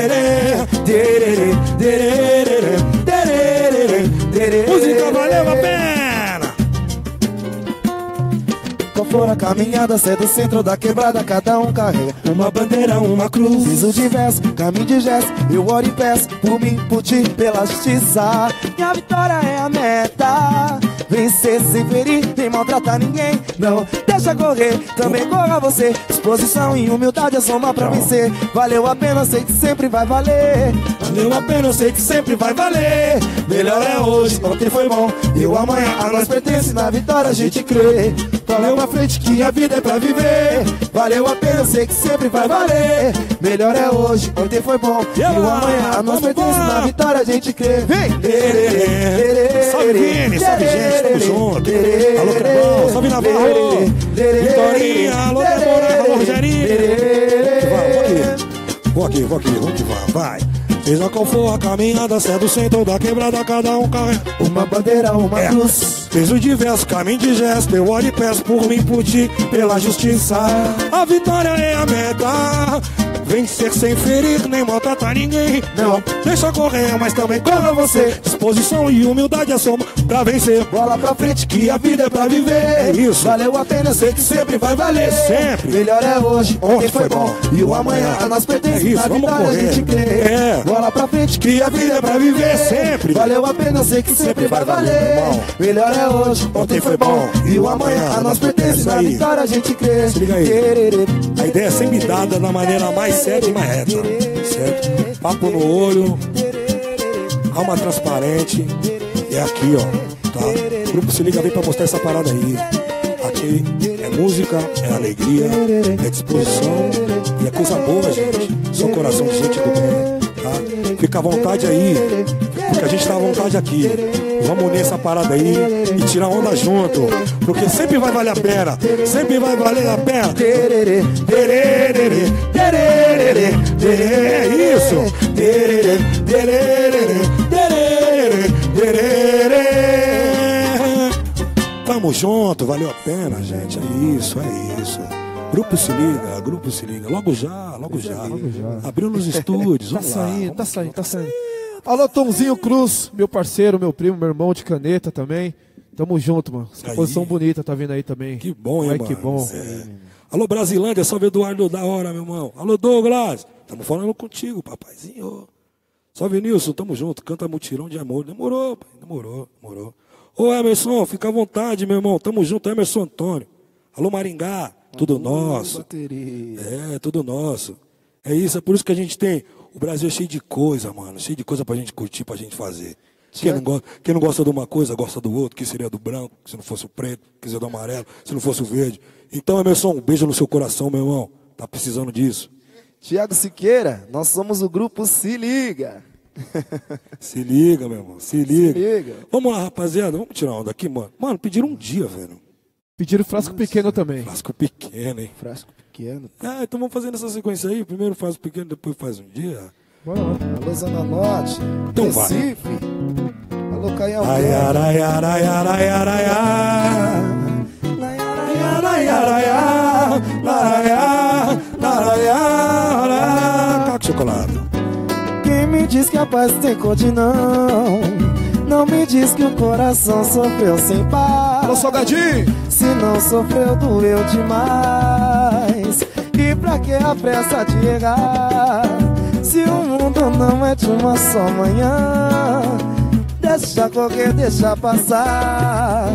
tererê, tererê, tererê, tererê. Música valeu a pena. Qual for a caminhada, cê é do centro da quebrada, cada um carrega Uma bandeira, uma cruz. Piso de verso, caminho de gesto, eu oro e peço por mim, por ti, pela justiça. Minha vitória é a meta. Vencer sem ferir, nem maltratar ninguém. Não deixa correr, também corra você. Disposição e humildade é soma pra vencer. Valeu a pena, sei que sempre vai valer. Valeu a pena, eu sei que sempre vai valer. Melhor é hoje, ontem foi bom. E o amanhã a nós pertence, na vitória a gente crê. Valeu pra frente que a vida é pra viver. Valeu a pena, sei que sempre vai valer. Melhor é hoje, ontem foi bom. E o amanhã a nós pertence, na vitória a gente crê. Vem! Salve Vini, salve gente, tamo junto. Alô Crebão, salve Navarro. Vitorinha, alô Débora, alô Rogerinho. Vou aqui, vou aqui, vou aqui, vamos que vai, vai. Seja qual for a caminhada, se é do centro da quebrada, cada um carrega. Uma bandeira, uma É. cruz. Peso diverso, caminho de gesto, eu oro e peço por mim, por ti, pela justiça. A vitória é a meta. Vencer sem ferir, nem maltratar ninguém. Não. deixa correr, mas também corra você. Disposição e humildade é soma pra vencer. Bola pra frente que a vida é pra viver. É isso. Valeu a pena, sei que sempre vai valer. Sempre. Melhor é hoje, ontem foi bom. E o amanhã a nós pertence. É isso, na vamos vitória a correr. É. Bola pra frente que a vida é pra viver. Sempre. Valeu a pena, sei que sempre, vai valer. Melhor é hoje, ontem foi bom. E o amanhã a nós pertence. Na vitória a gente crê. Se liga aí. Tererê. A ideia é sempre dada da maneira mais séria mais reta. Certo? Papo no olho, alma transparente. É aqui, ó. Tá? Grupo se liga bem pra mostrar essa parada aí. Aqui é música, é alegria, é disposição e é coisa boa, gente. Sou coração de gente do bem. Tá? Fica à vontade aí, porque a gente tá à vontade aqui. Vamos unir essa parada aí e tirar onda junto. Porque sempre vai valer a pena. Sempre vai valer a pena. É isso. Tamo junto, valeu a pena, gente. É isso, é isso. Grupo se liga, grupo se liga. Logo já, logo já. Abriu nos estúdios, Tá lá. saindo, tá saindo, tá saindo. Alô, Tomzinho Cruz, meu parceiro, meu primo, meu irmão de caneta também. Tamo junto, mano. Essa posição bonita tá vindo aí também. Que bom, hein, Ai, mano? que bom. É. Alô, Brasilândia, salve Eduardo da hora, meu irmão. Alô, Douglas, tamo falando contigo, papaizinho. Salve, Nilson, tamo junto. Canta mutirão de amor. Demorou, pai, demorou, demorou. Ô, Emerson, fica à vontade, meu irmão. Tamo junto, Emerson Antônio. Alô, Maringá, tudo nosso. Bateria. É, tudo nosso. É isso, é por isso que a gente tem. O Brasil é cheio de coisa, mano. Cheio de coisa pra gente curtir, pra gente fazer. Quem não, gosta, quem não gosta de uma coisa, gosta do outro. Que seria do branco, se não fosse o preto. Que seria do amarelo, se não fosse o verde. Então, Emerson, um beijo no seu coração, meu irmão. Tá precisando disso. Tiago Siqueira, nós somos o grupo Se Liga. Se liga, meu irmão. Se liga. Se liga. Vamos lá, rapaziada. Vamos tirar uma daqui, mano. Mano, pediram um dia, velho. Pediram frasco pequeno também. Frasco pequeno, hein? Frasco pequeno pequeno. Ah, então vamos fazendo essa sequência aí. Primeiro faz o pequeno, depois faz um dia. Bora lá. Alô, Zona Norte. Então Recife. vai. Alô, Caio Caião. Ai, arai, arai, arai, arai, Chocolate. Quem me diz que a paz tem cor de não? Não me diz que o coração sofreu sem par. Alô, salgadinho! Se não sofreu, doeu demais. E pra que a pressa de errar? Se o mundo não é de uma só manhã, deixa correr, deixa passar.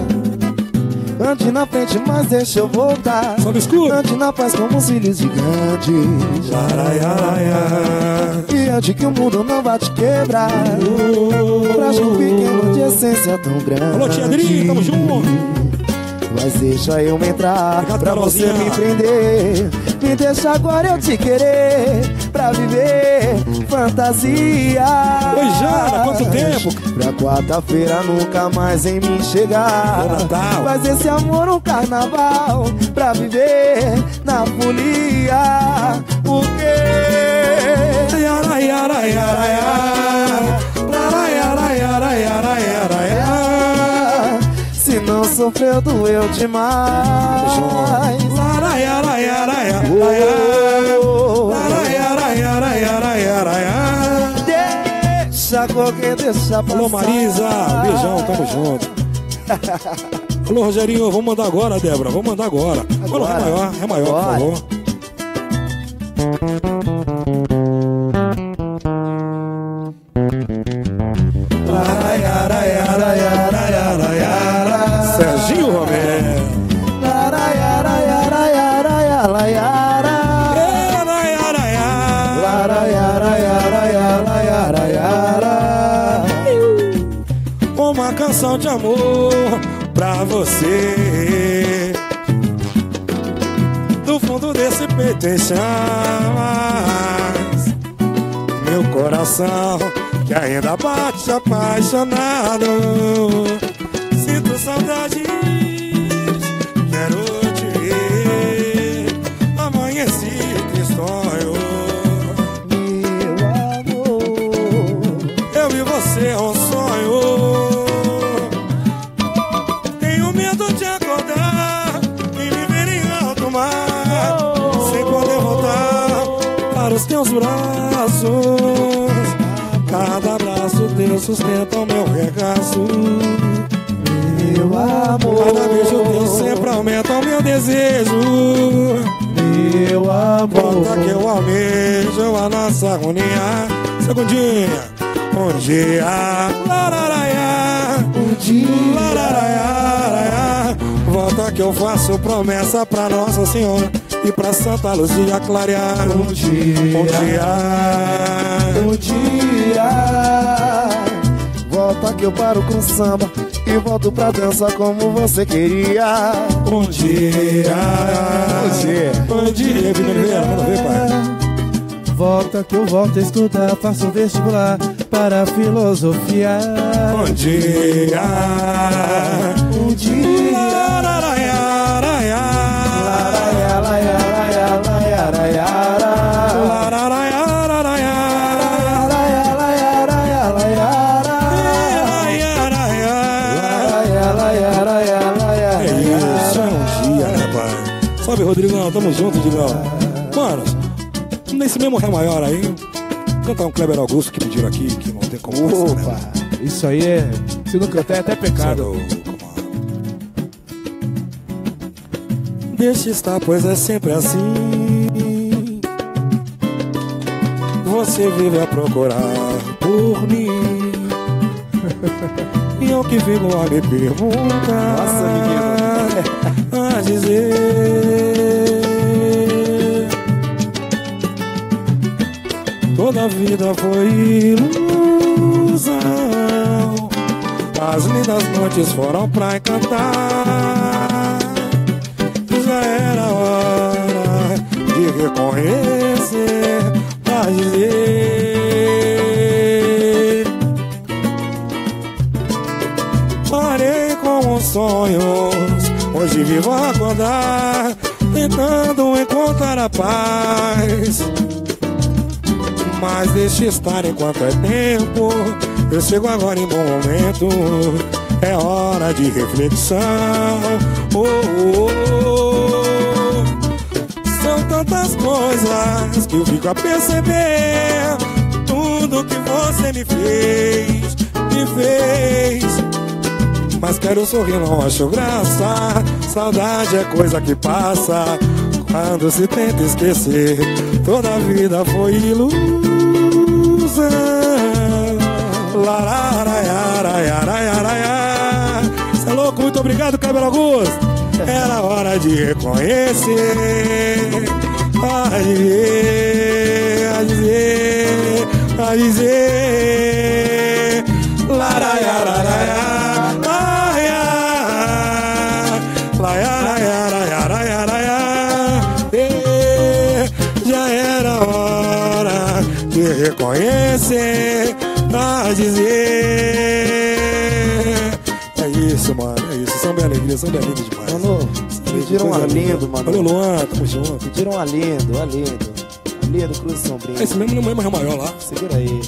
Ande na frente, mas deixa eu voltar. Sobe escuro. Ande na paz como os filhos gigantes. Ai, ai, ai. E ande que o mundo não vai te quebrar. Frágil pequeno de essência tão grande. Alô, tia Adri, tamo junto. Mas deixa eu entrar Obrigado, pra você me prender. Me deixa agora eu te querer pra viver fantasia. Oi, Jana, quanto tempo? Pra quarta-feira nunca mais em mim chegar. Bom Natal. Faz esse amor um carnaval pra viver na folia. O quê? Ai, ai, ai, Não sofreu, doeu demais. Deixa qualquer deixa passar. Alô, Marisa. Beijão, tamo junto. Alô, Rogerinho, vamos mandar agora, Débora. Vamos mandar agora. agora. Alô, é maior, é maior, Bora. por favor. Com samba E volto pra dança como você queria Um dia. Um dia. Um dia. Oliveira, manda ver, pai. Volta que eu volto a estudar, faço vestibular para filosofia. Um dia. Junto, Digão. Mano, nesse mesmo Ré maior aí, cantar um Kleber Augusto que pediram aqui, que não tem como passar, né? Opa Isso aí é. Se não cantar é até pecado. Deixa estar, pois é sempre assim. Você vive a procurar por mim. E eu que fico a me perguntar. Nossa, A dizer. Vida foi ilusão. As lindas noites foram pra encantar. Já era hora de reconhecer pra dizer Parei com os sonhos Hoje vivo acordar Tentando encontrar a paz Mas deixe estar enquanto é tempo Eu chego agora em bom momento É hora de reflexão oh, oh, oh. São tantas coisas que eu fico a perceber Tudo que você me fez, me fez mas quero sorrir, não acho graça. Saudade é coisa que passa quando se tenta esquecer. Toda a vida foi ilusão. Você é louco, muito obrigado, Cabelo Augusto. Era hora de reconhecer. A dizer, a dizer, a dizer. Reconhecer a dizer. É isso, mano, é isso. Samba é alegria, samba é lindo demais. Mano, pediram um alindo, mano. Valeu, Luan, tamo junto. Pediram um alindo, alindo. Alindo, Cruz Sombrinha. É esse mesmo, não é mais maior lá. Segura aí.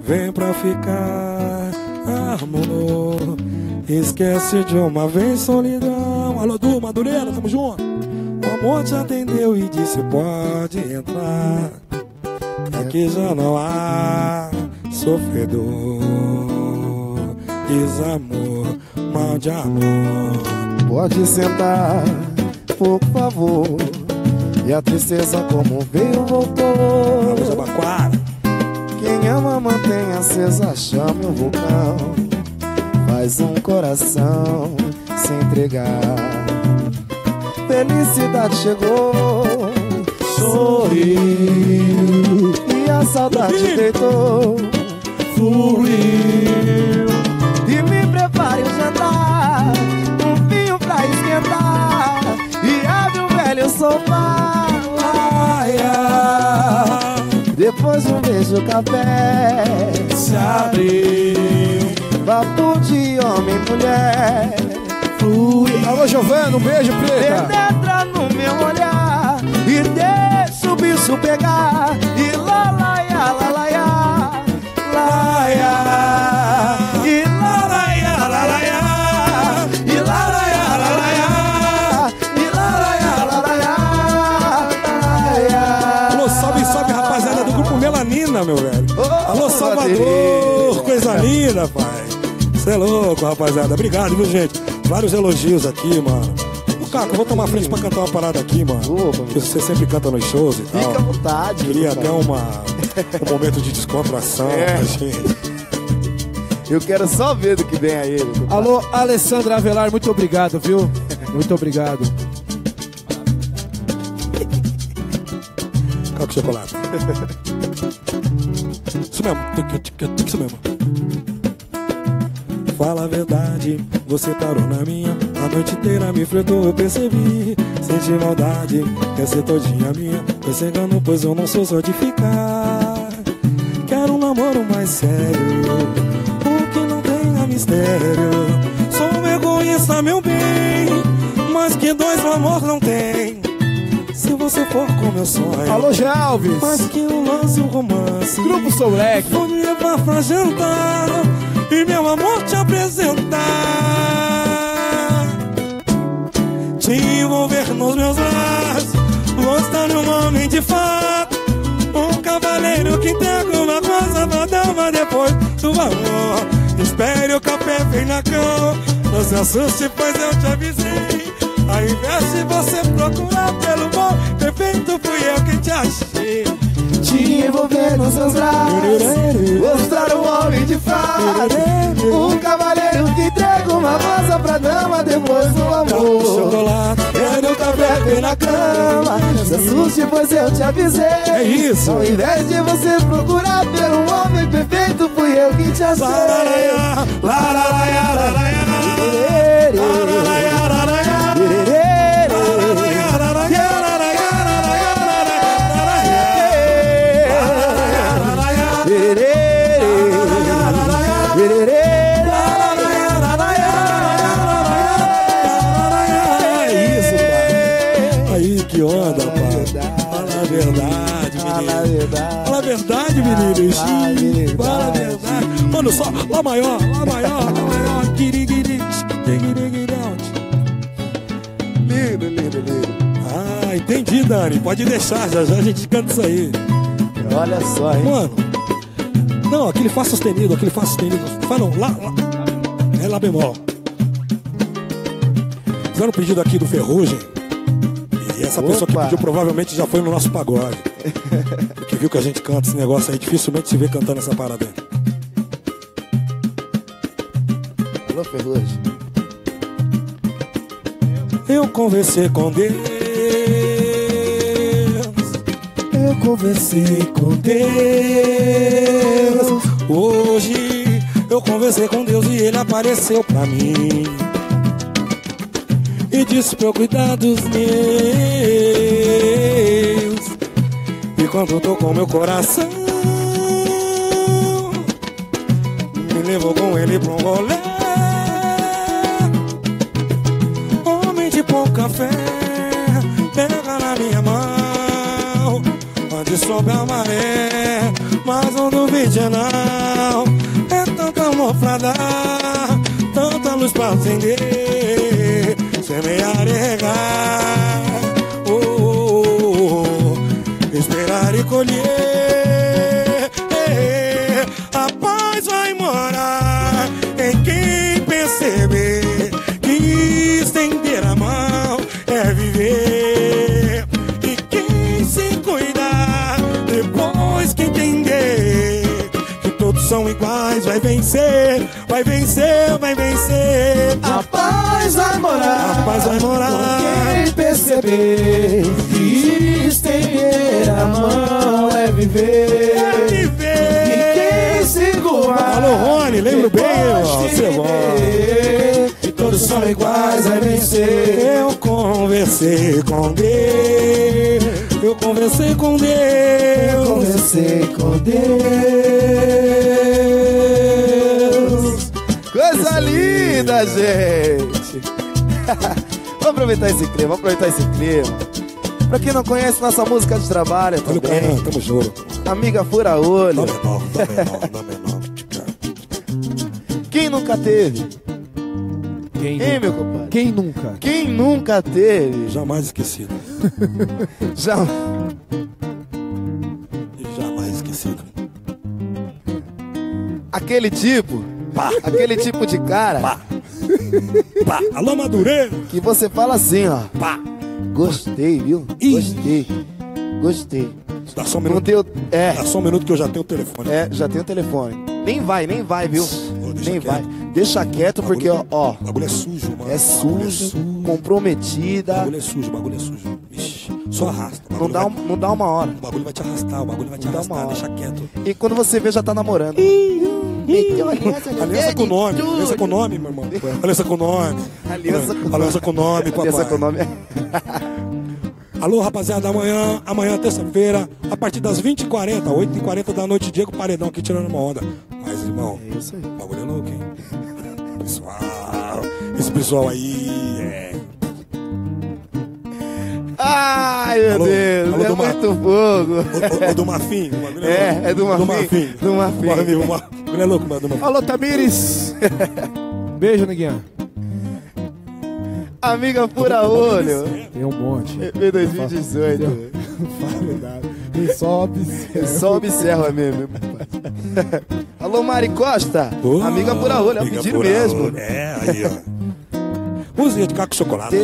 Vem pra ficar, amor. Esquece de uma vez solidão. Alô, Du, Madureira, tamo junto. Amor te atendeu e disse: pode entrar. Aqui já não há sofredor, desamor, mal de amor. Pode sentar, por favor. E a tristeza como veio voltou. Alô, Jabaquara. Quem ama mantém acesa, chame o vulcão. Faz um coração se entregar. Felicidade chegou, sorriu e a saudade deitou, fluiu. E me prepare o jantar, um vinho pra esquentar e abre o velho sofá. Ai, ai. Depois um beijo café Se abriu. Papo de homem e mulher Flui Alô, Giovana, um beijo, preta. Penetra no meu olhar E deixa o bicho pegar E lá, lá, ia, lá, lá, ia Lá, ia E lá, lá, ia, lá, lá, ia E lá, lá, ia, lá, lá, ia E lá, lá, ia, lá, lá, ia Alô, salve, salve, rapaziada do grupo Melanina, meu velho. Alô, Salvador, coisa linda, pai. Você é louco, rapaziada. Obrigado, viu, gente? Vários elogios aqui, mano. Ô, Caco, eu vou tomar a frente pra cantar uma parada aqui, mano. Opa, Que você sempre canta nos shows e tal. Fica à vontade Queria até uma, um momento de descontração É. pra gente. Eu quero só ver do que vem aí ele. Alô, Alessandra Avelar, muito obrigado, viu? Muito obrigado. Caco Chocolate. Isso mesmo. Isso mesmo. Fala a verdade, você parou na minha A noite inteira me fretou, eu percebi. Senti maldade, quer ser todinha minha. Tô sem engano, pois eu não sou só de ficar. Quero um namoro mais sério O que não tenha mistério. Sou um egoísta, meu bem Mas que dois no amor não tem. Se você for como eu sonho Alô, Gelves. mas que um lance, um romance. Grupo Soul Leque. Vou me levar pra jantar E meu amor te apresentar Te envolver nos meus braços Mostrar um homem de fato. Um cavaleiro que entrega uma coisa pra dama depois do amor Espere o café, vem na cama Não se assuste, pois eu te avisei. Ao invés de você procurar pelo bom Perfeito, fui eu que te achei Te envolver nos seus braços Mostrar um homem de fato Um cavaleiro que entrega uma rosa pra dama Depois do amor Chocolate, Quero o café bem na cama Se assuste, pois eu te avisei É isso. Ao invés de você procurar pelo homem perfeito Fui eu que te achei lararaia. Mano, só, lá maior, lá maior, lá maior. Quiriguiriguirão. Lindo, lindo, lindo. Ah, entendi, Dani. Pode deixar, já já a gente canta isso aí. Olha só, hein? Mano, não, aquele Fá sustenido, aquele Fá sustenido. Fá não, lá, lá. É Lá bemol. Fizeram um pedido aqui do Ferrugem. E essa pessoa que Opa. pediu provavelmente já foi no nosso pagode. Porque viu que a gente canta esse negócio aí, dificilmente se vê cantando essa parada aí. Alô. Eu conversei com Deus. Eu conversei com Deus. Hoje eu conversei com Deus e ele apareceu pra mim. E disse pra eu cuidar dos meus. E quando tocou meu coração, me levou com ele pra um rolê. Fé, pega na minha mão. Onde sobe a maré, mas não duvide não. É tanta amor pra dar, tanta luz pra acender. Semear e regar, oh, oh, oh, esperar e colher. A paz vai morar em quem perceber vai vencer, vai vencer, vai vencer. A paz vai morar. A paz vai morar. Quem perceber que estender a mão é viver. É viver. E quem segurar. Alô, Rony, lembro bem, ó, Que todos são iguais, vai vencer. Eu conversei com Deus, eu conversei com Deus. Conversei com Deus. Linda, gente. vamos aproveitar esse clima, vamos aproveitar esse clima. Pra quem não conhece nossa música de trabalho também, cara, tamo junto. amiga fura olho. Quem nunca teve? Quem, Hein, nunca? meu compadre? Quem nunca? Quem nunca teve? Jamais esquecido. Já. Jamais esquecido. Aquele tipo, Pá, aquele tipo de cara pá. Pá. Alô, Madureira. que você fala assim, ó. Pá. Gostei, viu? Ih. Gostei. Gostei. Dá só um minuto. deu. É, Dá só um minuto que eu já tenho o telefone. é, já tem o telefone. Nem vai, nem vai, viu? Deixa Nem quieto. vai. Deixa quieto, porque, ó, ó, O bagulho é sujo, mano. é O sujo, O comprometida. bagulho é sujo, o bagulho é sujo. Ixi, só arrasta. O Não dá, vai- não dá uma hora. O bagulho vai te arrastar, o bagulho vai te Não arrastar, deixa quieto. E quando você vê, já tá namorando. Meteu aliança no Aliança dedo com nome, aliança com nome, meu irmão. Aliança com nome. Aliança com Aliança com nome, papai. Aliança com nome. Alô, rapaziada, amanhã, amanhã, terça-feira, a partir das 20h40, 8h40 da noite, Diego Paredão aqui tirando uma onda. Mas, irmão, É isso aí. bagulho é louco, hein? Pessoal, esse pessoal aí. Ai, meu Alô, Deus, alô é do muito fogo. O do Marfim. É, é do Marfim, Do Marfim. do Marfim. É louco, mano. Do Marfim. Alô, Tamires! Beijo, neguinha. Amiga fura olho. Tem um monte. Em 2018. Não fala nada. Tem só observa. Só observa mesmo. Alô, Mari Costa. Ô, amiga fura olho, é um pedido pura mesmo. olho. É, aí, ó. Música de caco chocolate.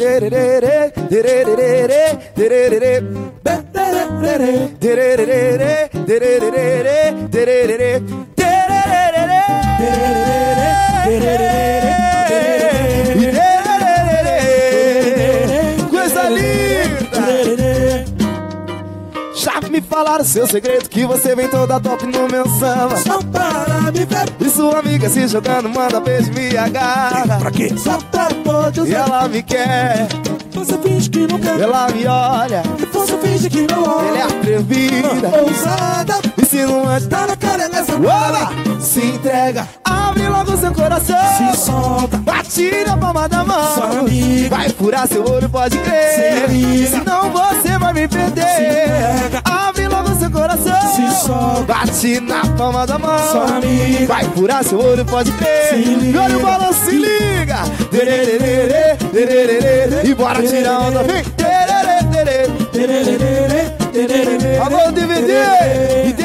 Me falaram seu segredo que você vem toda top no meu samba. Só para me ver. E sua amiga se jogando, manda beijo, me agarra. Pra quê? Só pra todos. E ela me quer, Você finge que não quer. ela me olha. E você finge que não olha. Ela é atrevida. Ousada. E se não antes, Tá na cara nessa Oba! Se entrega, abre logo seu coração. Se solta. Bate na palma da mão. Sua amiga. Vai furar seu olho, pode Se crer. liga. Senão você vai me perder. entrega. Abre seu coração. Se solta. Bate na palma da mão. Amiga. Vai furar seu olho, pode crer. Se liga. Olha o balanço, se liga. E bora tirar onda. Vem. Alô, DVD! E.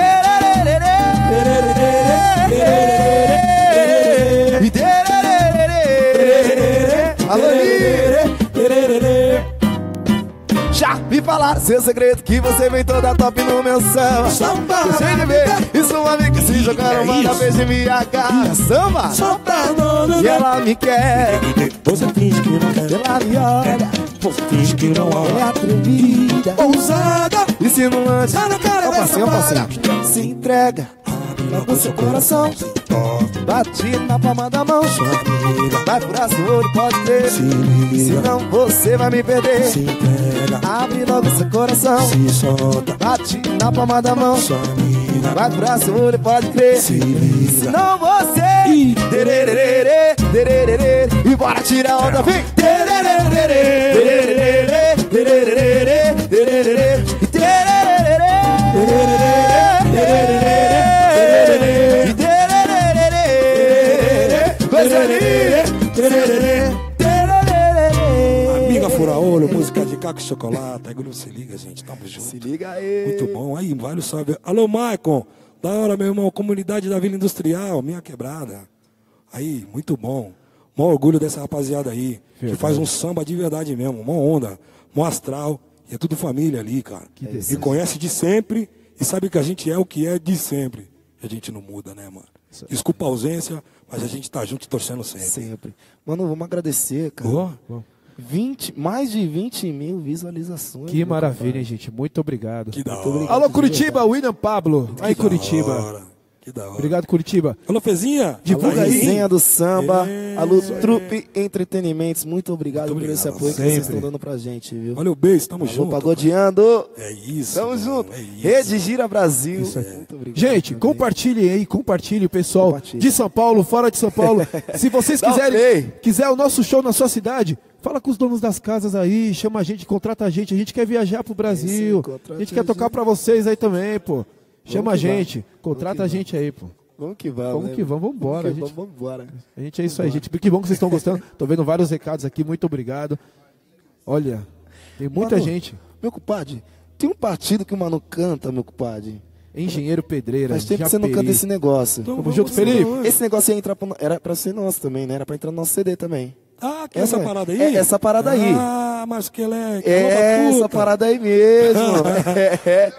me falaram seu segredo que você vem toda top no meu samba. Deixei de ver e sua amiga se jogaram, manda beijo e me agarra. Samba! E ela me quer, Você finge que não quer. ela me olha, Você finge que não é olha. atrevida. Ousada. E se não antes, Tá na cara dessa. Se entrega, logo seu coração. Bate na palma da mão. Vai furar seu olho, pode ter. Senão você vai me perder. Se entrega, Abre logo seu coração. se solta. Bate na palma da mão. Sua amiga Vai furar seu olho, pode crer. se liga. Senão você. Tererê, tererê, E bora tirar onda, vem. E chocolate. Aí não se liga, gente. Tamo junto. Se liga aí. Muito bom. Aí, vários salve. Alô, Maicon. Da hora, meu irmão. Comunidade da Vila Industrial, minha quebrada. Aí, muito bom. Mó orgulho dessa rapaziada aí. Que faz um samba de verdade mesmo. Mó onda, mó astral. E é tudo família ali, cara. E conhece de sempre. E sabe que a gente é o que é de sempre. E a gente não muda, né, mano? Desculpa a ausência, mas a gente tá junto e torcendo sempre. Sempre. Mano, vamos agradecer, cara. Boa? 20, mais de 20 mil visualizações. Que meu maravilha, hein, gente. Muito obrigado. Que da hora. obrigado. Alô, Curitiba, William Pablo. Aí, Que da Curitiba. hora. Que da hora. Obrigado, Curitiba. Alô, Fezinha. Divulga Alô, aí. Resenha do Samba, É. alô, Trupe Entretenimentos, muito obrigado Muito por esse obrigado. apoio que vocês Sempre. estão dando pra gente, viu? Olha o beijo, tamo Alô, junto. Pagodeando, É isso. tamo mano, junto. É isso. Rede Gira Brasil. Isso aí. Muito obrigado Gente, também. compartilhe aí, compartilhe o pessoal Compartilhe. de São Paulo, fora de São Paulo. Se vocês quiserem, quiser o nosso show na sua cidade, fala com os donos das casas aí, chama a gente, contrata a gente. A gente quer viajar pro Brasil. Contrata a gente quer tocar pra vocês aí também, pô. Chama a gente, contrata que a gente aí, pô. Vamos que vamos. Vamos né? que vamos, vambora, Vamos vamos, vambora. A gente é isso aí, gente. Que bom que vocês estão gostando. Tô vendo vários recados aqui, muito obrigado. Olha, tem muita Mano, gente. Meu compadre, tem um partido que o mano canta, meu compadre. Engenheiro Pedreira. Faz tempo que você não canta esse negócio. Então, Tamo junto, Felipe. Esse negócio ia entrar pra, era pra ser nosso também, né? Era pra entrar no nosso CD também. Ah, que é essa É, parada aí? é essa parada aí. Ah, mas que ela é. É essa parada aí mesmo. é,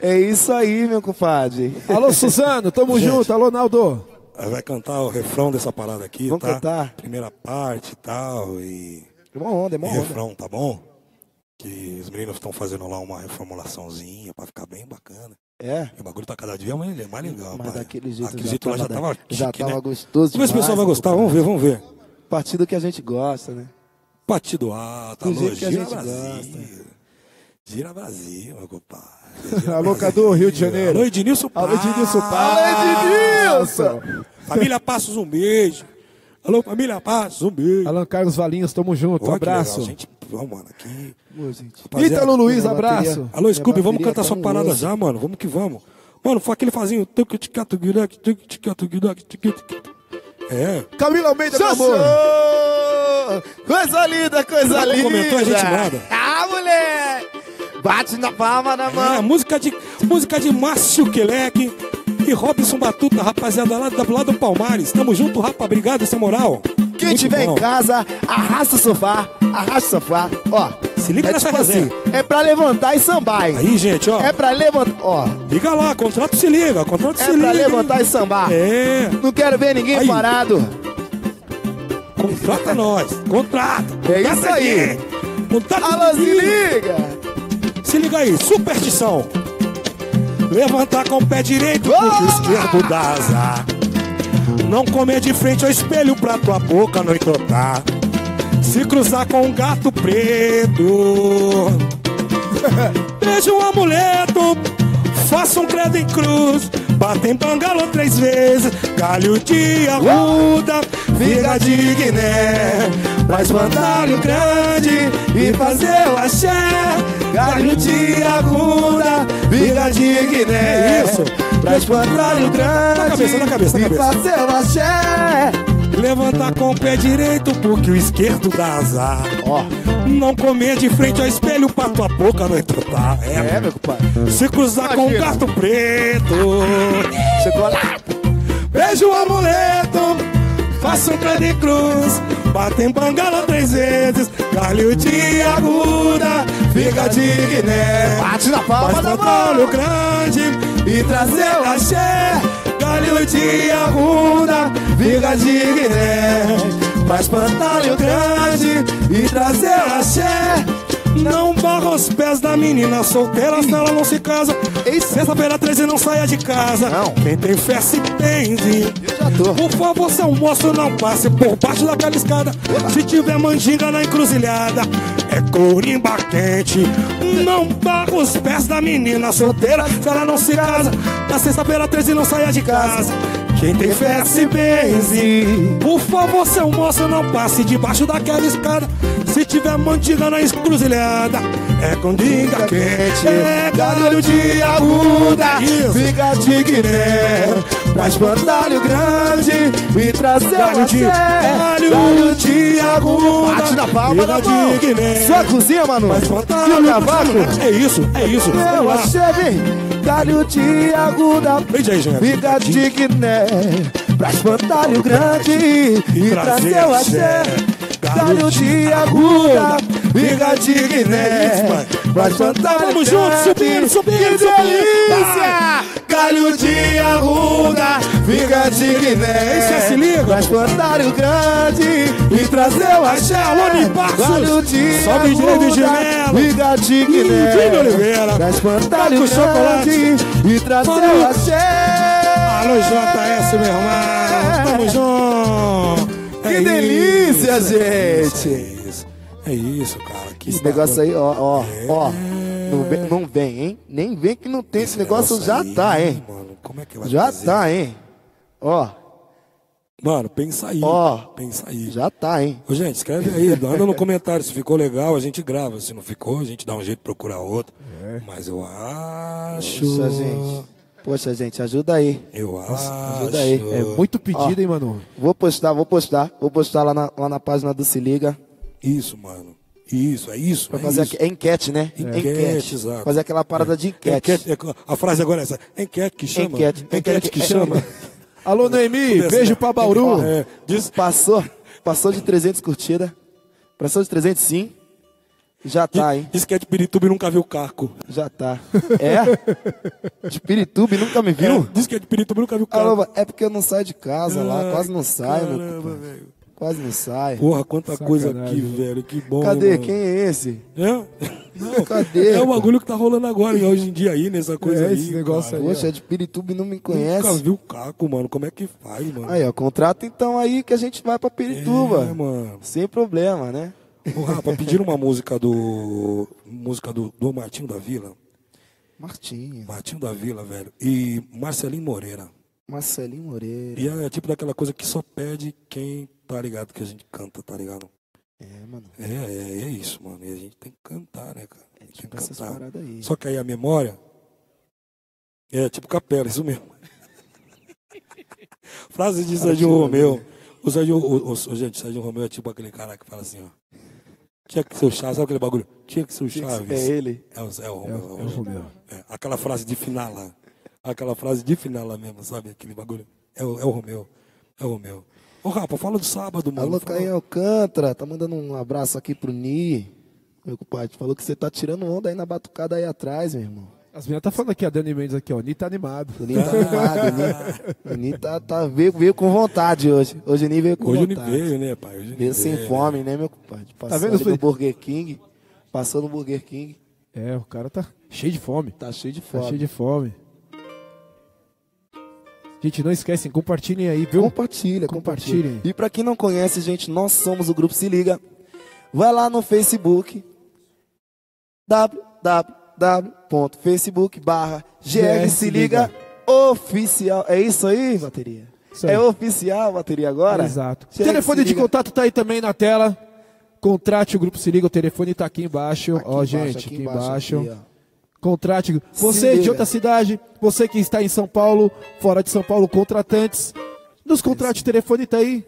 é isso aí, meu compadre. Alô, Suzano, tamo junto. Alô, Naldo. Vai cantar o refrão dessa parada aqui, Vamos tá? cantar. Primeira parte e tal, e, É uma onda, é e uma onda. refrão, tá bom? Que os meninos estão fazendo lá uma reformulaçãozinha pra ficar bem bacana. É. E o bagulho tá cada dia mais, mais legal, Mas pai. daquele jeito Aquele já jeito lá já tava, já chique, tava né? gostoso Vamos ver se o pessoal vai gostar, vamos ver, vamos ver. Partido que a gente gosta, né? Partido alto, alô, que a gente Brasil. Gira Brasil, meu compadre. Alô. Cadu, Rio de Janeiro. Alô, Ednilson Alô, Ednilson. Alô, Ednilson! Família Passos, um beijo. Alô, família Passos, um beijo. Alan Carlos Valinhos, tamo junto. Ó, que abraço. legal, gente, vamos, mano, aqui. Ítalo Luiz, abraço. Alô, Scooby, vamos cantar tá sua parada já, mano. Vamos que vamos. Mano, foi aquele fazinho. É. Camila Almeida, meu amor. Coisa linda, coisa linda. comentou, a gente nada. Ah, mulher! Bate na palma da É, mão. música de, música de Márcio Queleque e Robson Batuta, rapaziada lá, do lado do Palmares. Tamo junto, rapa. Obrigado, essa moral. Quem Muito tiver bom. em casa, arrasta o sofá, arrasta o sofá. Ó, Se liga é nessa tipo resenha. assim, é pra levantar e sambar. hein? Aí, gente, ó. É pra levantar, ó, Liga lá, contrato se liga, contrato é se liga. pra levantar e sambar. É, Não quero ver ninguém Aí. parado. contrata nós, contrata. É contrata isso aí. aqui. Contrata Alô, se liga. Se liga aí, superstição. Levantar com o pé direito, o esquerdo dá azar. Não comer de frente ao espelho pra tua boca não entrotar. Se cruzar com um gato preto. Beijo um amuleto, faça um credo em cruz. Bata em bangalô três vezes, galho de arruda, figa de Guiné. Pra espantalho grande e fazer o axé. Galho de arruda, figa de Guiné. Isso. Pra espantalho grande Na cabeça, na cabeça, na e cabeça. fazer o axé. Levantar com o pé direito porque o esquerdo dá azar. Ó, Não comer de frente ao espelho pra tua boca não entrotar. é, meu compadre. Se cruzar com um Imagina. gato preto, Chegou lá. beijo o amuleto, faça um pé de cruz, bate em bangala três vezes, galho de aguda, fica de Guiné. Bate na palma Faz da mão. grande e trazer o axé, galho de aguda, fica de Guiné. Faz pantalho grande e trazer o axé. Não barra os pés da menina solteira, senão ela não se casa. Sexta-feira 13 não saia de casa. Não. Quem tem fé se tô. Por favor, seu moço, não passe por baixo daquela escada. Se tiver mandinga na encruzilhada, é corimba quente. Não barra os pés da menina solteira, se ela não se casa. Na sexta-feira 13 não saia de casa. Quem tem fé se benze. Por favor, seu moço, não passe debaixo daquela escada. Se tiver mandinga na encruzilhada, é coringa quente. É galho de aguda, fica de Guiné. Pra espantalho grande e trazer Galho de- galho, galho de aguda. Bate na palma da mão. Guiné. Sua cozinha, mano. Pra E espantalho o cavaco? É isso, é isso. Eu achei, Galho de aguda. Fica de Guiné. Pra espantalho grande e trazer o axé. Galho de aguda. Fica de Guiné. Pra espantalho Vamos juntos, subindo, subindo, Que subindo. delícia! Galho de aguda. Fica de Guiné. Aí cê se liga. Pra espantalho grande e trazer o axé. Alô, de Passos. Galho de Salve, Direito de. Melo. Fica de Guiné. Vini Oliveira. Pra espantalho Taco chocolate. grande e trazer Mano. o axé. Alô, JS, meu irmão. Tamo junto. Que delícia, isso, gente. É isso, é isso, cara. Que Esse negócio aí, ó, ó, ó. É. Não vem, não vem, hein? Nem vem que não tem. Esse, negócio, já aí, tá, hein? Mano, como é que Já fazer? tá, hein? Ó, Mano, pensa aí. Ó. Pensa aí. já tá, hein? Ô, gente, escreve aí, manda no comentário. Se ficou legal, a gente grava. Se não ficou, a gente dá um jeito de procurar outro. Mas eu acho. Poxa, gente. Poxa, gente, ajuda aí. Eu acho. ajuda aí. É muito pedido, hein, mano? Vou postar, vou postar. Vou postar lá na, lá na página do Se Liga. Isso, mano. Isso, é isso. Pra é fazer isso. aqui, é enquete, né? Enquete, exato. Fazer aquela parada de enquete. Enquete, é, a frase agora é essa. Enquete que chama. Enquete, Enquete que enquete. chama. Alô, Noemi, Tudo beijo pra Bauru. É, diz, Passou, passou de 300 curtidas. Passou de 300 sim. Já tá, hein? diz que é de Pirituba e nunca viu caco. Já tá. É? De Pirituba, nunca me viu? É, diz que é de Pirituba e nunca viu caco. Alô, é porque eu não saio de casa lá, quase não saio, meu Caramba, compadre. velho. Quase não saio. Porra, quanta Sacanagem, coisa aqui, mano. velho. Que bom. Cadê? mano. Quem é esse? É? Não, Cadê? É o bagulho que tá rolando agora, hoje em dia aí, nessa coisa É, aí. esse negócio cara. aí. Poxa, é de Pirituba e não me Nunca conhece. viu caco, mano. Como é que faz, mano? Aí, ó, contrata então aí que a gente vai pra Pirituba. É, mano. Sem problema, né? Ô, Rafa, pediram uma música do. Música do, do Martinho da Vila. Martinho, Martinho da Vila, velho. E Marcelinho Moreira. Marcelinho Moreira. E é tipo daquela coisa que só pede quem tá ligado que a gente canta, tá ligado? É, mano. É, é, é isso, mano. E a gente tem que cantar, né, cara? É tem tipo que essas cantar. paradas aí. Só que aí a memória. É tipo capela, isso mesmo. Frase de Sérgio Romeu. O Sérgio, o, o, o, gente, Sérgio Romeu é tipo aquele cara que fala assim, ó. Tinha que ser o Chaves, sabe aquele bagulho? Tinha que ser o Chaves. É ele. É o, é o Romeu. É o Romeu. É, aquela frase de final lá. Aquela frase de final lá mesmo, sabe? Aquele bagulho. É o, é o Romeu. É o Romeu. Ô, Rapa, fala do sábado, mano. Alô, Fala- Caio Alcântara, tá mandando um abraço aqui pro Ni. Meu compadre, falou que você tá tirando onda aí na batucada aí atrás, meu irmão. As meninas tá falando aqui, a Dani Mendes aqui, ó. Ni tá animado. O Ni tá animado, o Ni, o Ni tá, tá, veio, veio com vontade hoje. Hoje o Ni veio com Hoje ele vontade. veio, né, pai? Hoje ele Veio sem veio. fome, né, meu compadre? Passou vendo, ali no filho? Burger King. Passou no Burger King. É, o cara tá cheio de fome. Tá cheio de Tá fome. cheio de fome. Gente, não esquecem, compartilhem aí, viu? Compartilha, Compartilhem. compartilha. E pra quem não conhece, gente, nós somos o Grupo Se Liga. Vai lá no Facebook, www.facebook barra GR Se Liga Oficial. É isso aí, bateria? Isso aí. É oficial, bateria agora? Exato. GR telefone de contato tá aí também na tela. Contrate o Grupo Se Liga, o telefone tá aqui embaixo. Aqui ó, embaixo, gente, aqui, embaixo. aqui, ó. Contrate. Você de liga. outra cidade, você que está em São Paulo, fora de São Paulo, contratantes. Nos contrate, o telefone tá aí.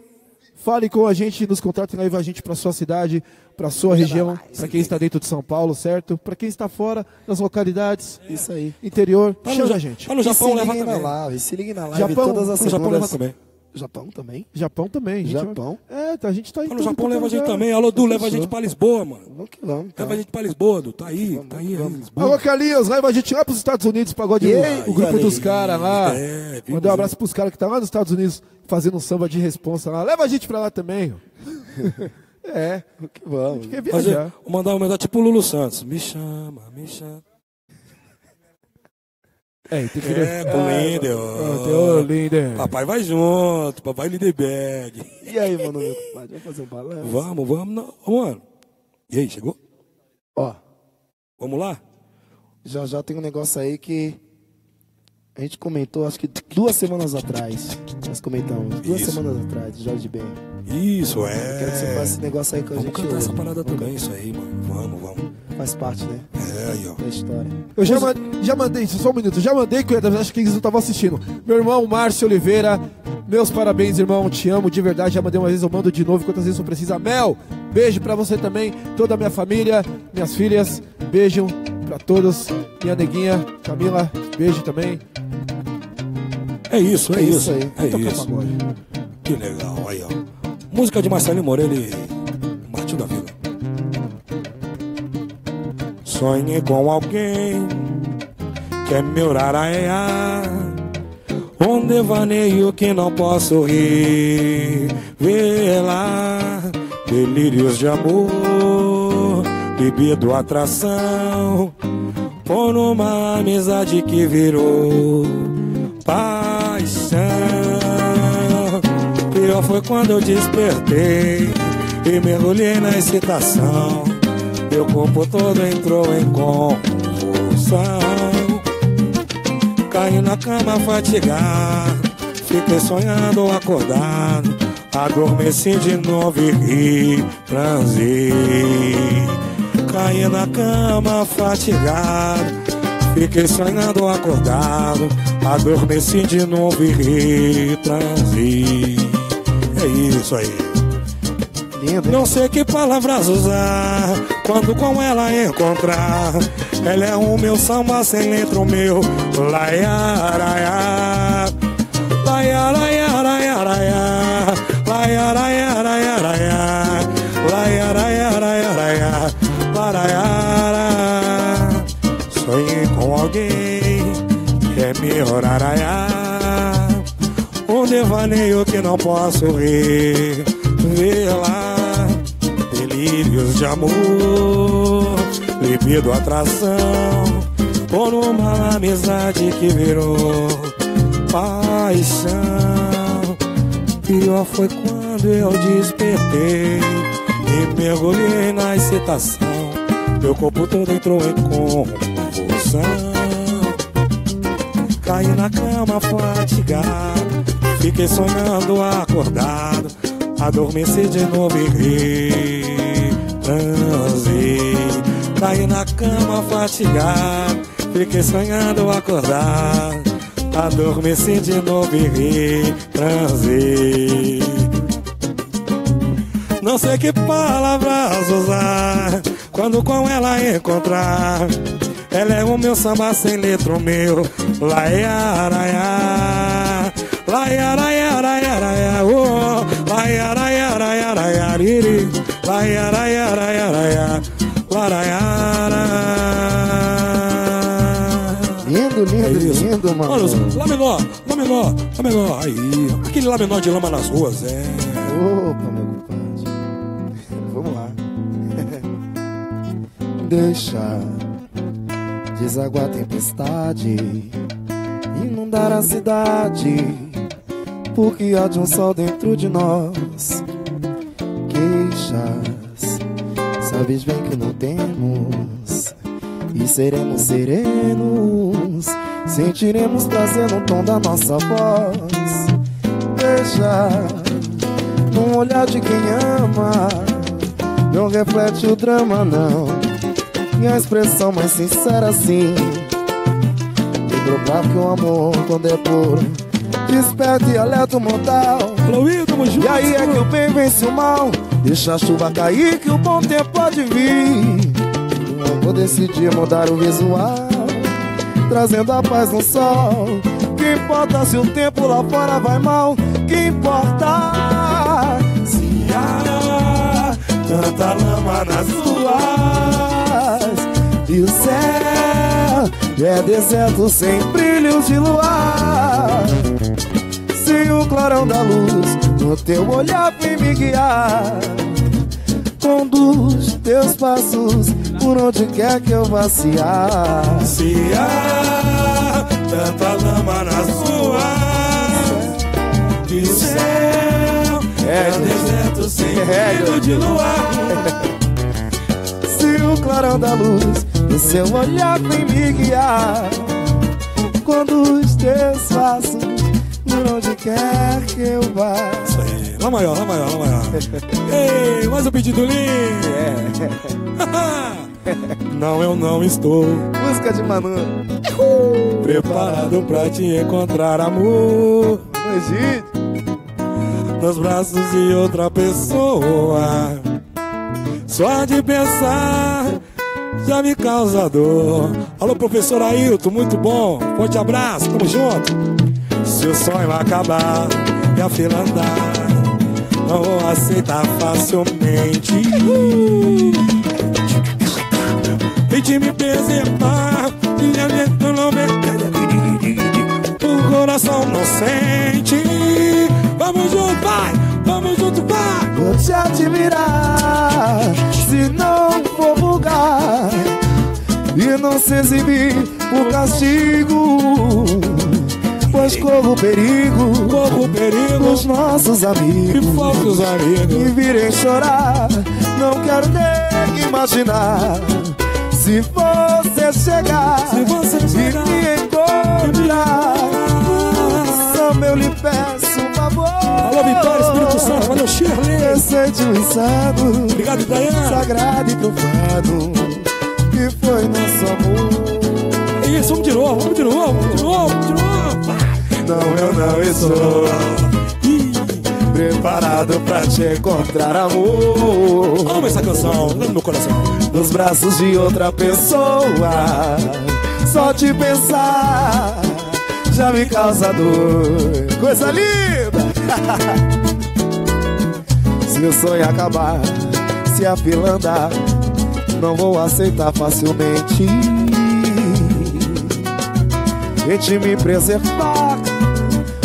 Fale com a gente, nos contrate, leve a gente para sua cidade, para sua região, para quem está dentro de São Paulo, certo? Para quem está fora das localidades, Isso aí. interior, chama a gente. tá no Japão, se leva também. live, se liguem na live Japão, todas as no Japão, leva também. Japão também? Japão também. gente Japão? vai- É, tá, a gente tá em no tudo Japão, leva a gente também. Alô, Du, leva a gente pra Lisboa, mano. Vamos que vamos. Leva a gente pra Lisboa, Du. Tá aí, tá aí, aí Lisboa. Alô, Carlinhos, leva a gente lá pros Estados Unidos, pagode o- o grupo dos caras lá. É, Mandar um abraço pros caras que tá lá nos Estados Unidos fazendo um samba de responsa lá. Leva a gente pra lá também. ó. é, Vamos que vamos. quer Fazer, viajar. vou mandar uma melhor tipo o Lulu Santos. Me chama, me chama. É, tem que É, pro Linder. Ô, Linder. Papai vai junto, papai Lindenberg. E aí, mano, meu compadre? Vamos fazer um balanço? Vamos, vamos, não. Mano. E aí, chegou? Ó, Vamos lá? já já tem um negócio aí que a gente comentou, acho que duas semanas atrás. Nós comentamos, duas Isso. semanas atrás, Jorge Ben. Isso, é. Quero que você faça esse negócio aí com a Vamos gente cantar hoje. essa parada também, isso aí, mano. Vamos, vamos. Faz parte, né? É, aí, ó. Da história. Eu já, ma- já mandei, só um minuto, já mandei, Coelho, acho que eles não estavam assistindo. Meu irmão Márcio Oliveira, meus parabéns, irmão, te amo de verdade. Já mandei uma vez, eu mando de novo, quantas vezes eu precisa. Mel, beijo pra você também, toda a minha família, minhas filhas, beijo pra todos. Minha neguinha, Camila, beijo também. É isso, é, É isso. isso aí. É Tocar isso. Que legal, aí, ó. Música de Marcelinho Moreira Sonhei com alguém que é meu raraia Um devaneio que não posso rir Vê lá Delírios de amor Bebido atração Por uma amizade que virou Paixão. Pior foi quando eu despertei E mergulhei na excitação Meu corpo todo entrou em convulsão. Caí na cama fatigado Fiquei sonhando acordado. Adormeci de novo e transei Caí na cama fatigado Fiquei sonhando acordado. Adormeci de novo e transei É isso aí Lindo, não sei que palavras usar quando com ela encontrar. Ela é o meu samba sem letra, o meu laiaraiá. Laiaraiaraiaraiá. Laiaraiaraiaraiá. Laiaraiaraiaraiá. Laraiara. Sonhei com alguém que é meu araiá. Um devaneio que não posso rir Lá Delírios de amor Libido atração Por uma amizade que virou Paixão. Pior foi quando eu despertei E mergulhei na excitação. Meu corpo todo entrou em convulsão. Caí na cama fatigado Fiquei sonhando acordado Adormeci de novo e ri Transei Caí na cama fatigado. Fiquei sonhando acordado Adormeci de novo e ri Transei não sei que palavras usar quando com ela encontrar. Ela é o meu samba sem letra, o meu. Laiaraiá. Laiaraiaraiaraia, Lindo, lindo, É lindo, mano. Mano, Lá menor, Lá menor, Lá menor. Aí, aquele Lá menor de lama nas ruas, é. Opa, meu compadre. Vamos lá. Deixa desaguar a tempestade, inundar a cidade. porque há de um sol dentro de nós. Queixas, sabes bem que não temos, e seremos serenos. Sentiremos prazer no tom da nossa voz. Veja, num olhar de quem ama, não reflete o drama, não. E a expressão mais sincera, assim. Lembro que o amor, quando é puro, desperta e alerta o mortal. E aí é que o bem vence o mal. Deixa a chuva cair que o bom tempo pode vir. Eu vou decidir mudar o visual, trazendo a paz no sol. Que importa se o tempo lá fora vai mal? Que importa se há tanta lama nas ruas e o céu é deserto sem brilhos de luar. Se o clarão da luz no teu olhar vem me guiar. Conduz teus passos por onde quer que eu vaciar. Se há tanta lama nas ruas que o céu é deserto sem brilho de luar. Se o clarão da luz no seu olhar vem me guiar. Conduz teus passos por onde quer que eu vá. Isso aí. Lá maior, lá maior, lá maior. Ei, mais um pedido lindo. Não, eu não estou Música de Manu. preparado pra te encontrar, amor. Egito. Nos braços de outra pessoa. Só de pensar já me causa dor. Alô, professor Ailton, muito bom. Forte abraço, tamo junto. Se o sonho acabar e a fila andar, não vou aceitar facilmente. Tente me preservar, eu não me o coração não sente. Vamos junto, vai! Vamos junto, vai! Vou te admirar se não for vulgar e não se exibir por castigo. Pois corro perigo Corro perigo, os nossos e amigos falsos me amigos. virem chorar. Não quero nem imaginar se você chegar Se você e chegar me encontrar. Só meu lhe peço um favor. Alô, Vitória, Espírito Santo, valeu, Shirley. Recente o insano, Obrigado, Dayana. sagrado e profano, que foi nosso amor. É isso, vamos de novo, vamos de novo, vamos de novo, vamos de novo. Não, eu não estou preparado pra te encontrar, amor. Amo essa canção, lá no meu coração. Nos braços de outra pessoa, só te pensar já me causa dor. Coisa linda! se o sonho acabar, se a fila andar, não vou aceitar facilmente. Tente me preservar,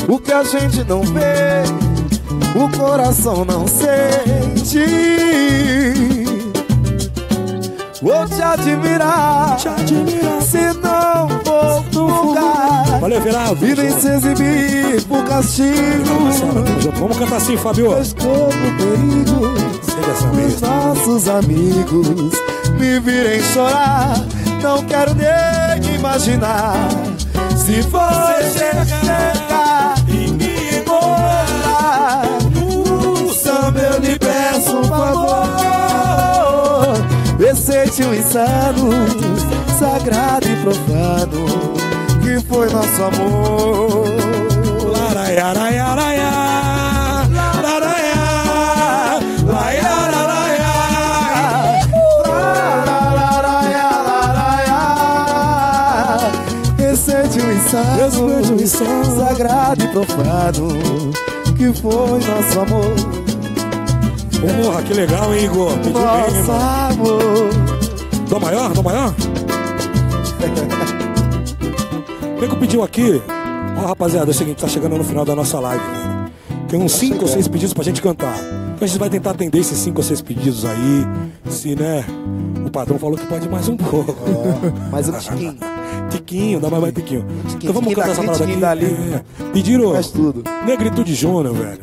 o que a gente não vê, o coração não sente. Vou te admirar, Te admirar. se não for no lugar. Valeu, Veraldo. E nem se exibir por castigo. Marcelo. Vamos cantar assim, Fábio. Pois corro perigo os nossos amigos me virem chorar. Não quero nem imaginar se você chegar O insano, sagrado e profano, que foi nosso amor. Laraia, laraia, laraia. Laraia, laraia, laraia. Recente insano, insano. sagrado e profano, que foi nosso amor, Porra, que legal, hein, Igor? Bem, nosso irmão. amor. Dó maior? Dó maior? Vem que pediu aqui. Ó, rapaziada, é o seguinte, tá chegando no final da nossa live. né? Tem uns 5 ou 6 pedidos pra gente cantar. Então a gente vai tentar atender esses 5 ou 6 pedidos aí. Se, né? O patrão falou que pode mais um pouco. Mais um tiquinho. Tiquinho, da Mamãe Tiquinho. Então vamos tiquinho cantar essa parada aqui. tiquinho dali. É. Pediram Faz tudo. Negritude Júnior, velho.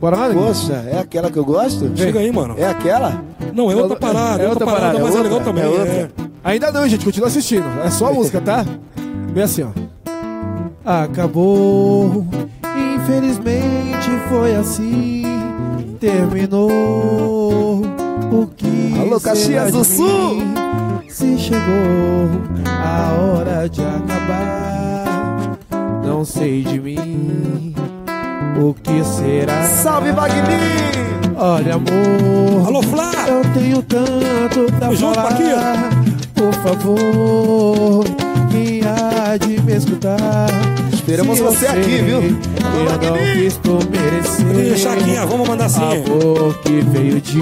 Bora lá? Poxa, é aquela que eu gosto? Chega aí, mano. É aquela? Não, é outra parada, é outra parada, mas é outra, legal também. é É outra. Ainda não, gente, continua assistindo. É só a música, tá? Vem assim, ó. Acabou, infelizmente foi assim. Terminou. O que Alô, Caxias do Sul! Se chegou a hora de acabar, não sei de mim. O que será? Salve, Wagner! Olha, amor. Alô, Flá! Eu tenho tanto pra junto, falar. Paquito. Por favor, quem há de me escutar? Esperamos Se eu você aqui, viu? Eu não quis merecer. Chaquinha, vamos mandar assim. Amor que veio de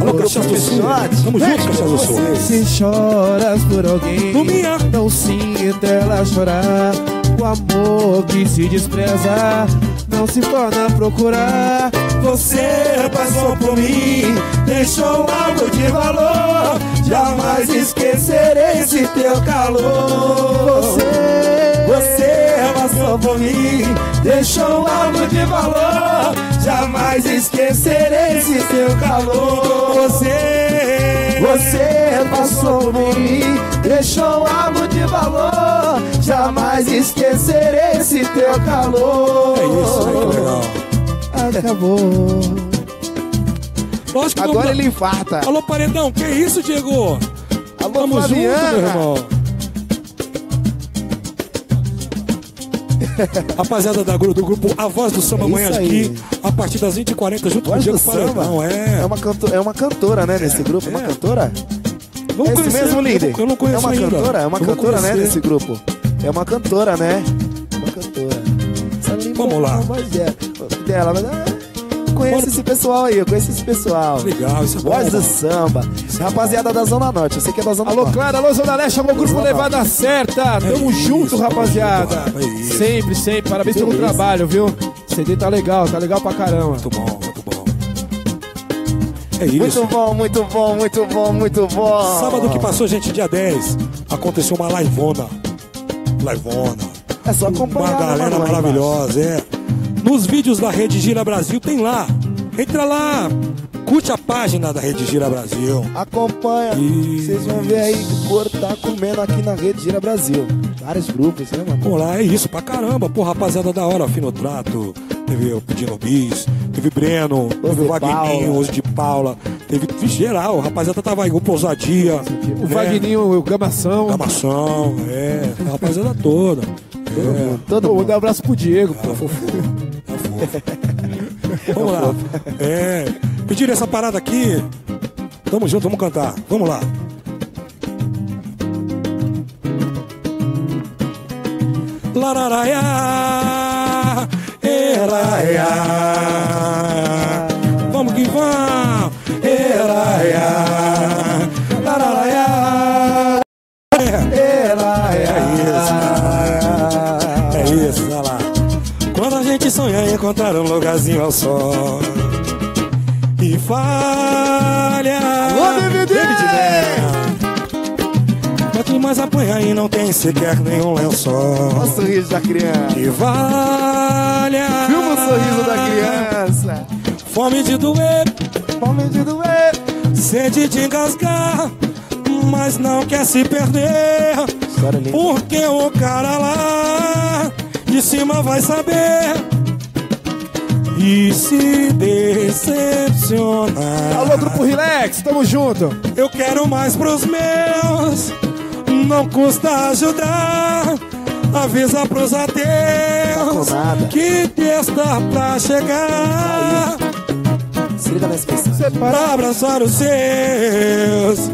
Alô, você. Caxias do Sul. Tamo junto, Caxias do Sul. Você. Se choras por alguém, não sinta ela chorar. Amor que se despreza, não se torna procurar. Você passou por mim, deixou algo de valor. Jamais esquecerei esse teu calor. Você, Você passou por mim, deixou algo de valor. Jamais esquecerei esse teu calor. Você, Você passou por mim, deixou algo de valor. Jamais esquecerei esse teu calor. É isso aí, que legal. acabou. Lógico Agora não... ele infarta. Alô, Paredão, que isso, Diego? Alô, Tamo junto, meu irmão. Rapaziada da, do grupo A Voz do Samba É amanhã aqui, a partir das 20h40, junto com o Voz Diego. Paredão. É. É uma, canto- é uma cantora, né, nesse grupo? Uma É. cantora? Vamos é conhecer, mesmo, eu líder? não- Eu não conheço É uma ainda. cantora? É uma Eu cantora, né, nesse grupo? É uma cantora, né? Uma cantora. Vamos lá. é voz dela. mas, Conheço esse pessoal aí, eu conheço esse pessoal. Legal, isso é. Voz do samba. Rapaziada da Zona Norte, eu sei que é da Zona Alô, Norte. Clara, alô, Zona Leste, alô, Grupo Levada Certa. Tamo isso, junto, rapaziada. é. Sempre, sempre. Parabéns pelo Beleza. trabalho, viu? CD tá legal, tá legal pra caramba. Muito bom, muito bom. É isso. Muito bom, muito bom, muito bom, muito bom. Sábado que passou, gente, dia 10, aconteceu uma liveona. Liveona. É só acompanhar. Uma né, galera mano, lá maravilhosa, é. Nos vídeos da Rede Gira Brasil tem lá. Entra lá, curte a página da Rede Gira Brasil. Acompanha. Vocês vão ver aí o Cor tá comendo aqui na Rede Gira Brasil. Vários grupos, né, mano? Pô, lá é isso pra caramba. Pô, rapaziada da hora, Fino Trato, teve o Pedindo Bis, teve Breno, teve de o Wagninho, Paula. Oso de Paula, teve teve geral, rapaziada tava aí, o Pousadia. O né? Vagninho, o Gamação. Gamação, é, a rapaziada toda. É, Todo mundo. um abraço pro Diego, pô. Vamos lá. É, pediram essa parada aqui. Tamo junto, vamos cantar. Vamos lá. Lararaia, eraia. Vamos que vamos. Eraia, encontrar um lugarzinho ao sol e falha. Alô, DVD! Quanto mais apanha e não tem sequer nenhum lençol. Olha o sorriso da criança. E valha. Filma o sorriso da criança. Fome de doer, Fome de doer. sede de engasgar, mas não quer se perder. Porque o cara lá de cima vai saber e se decepcionar. Alô, Grupo Relax, tamo junto. Eu quero mais pros meus, não custa ajudar. Avisa pros ateus Tá que Deus tá pra chegar. Se. Pra abraçar os seus.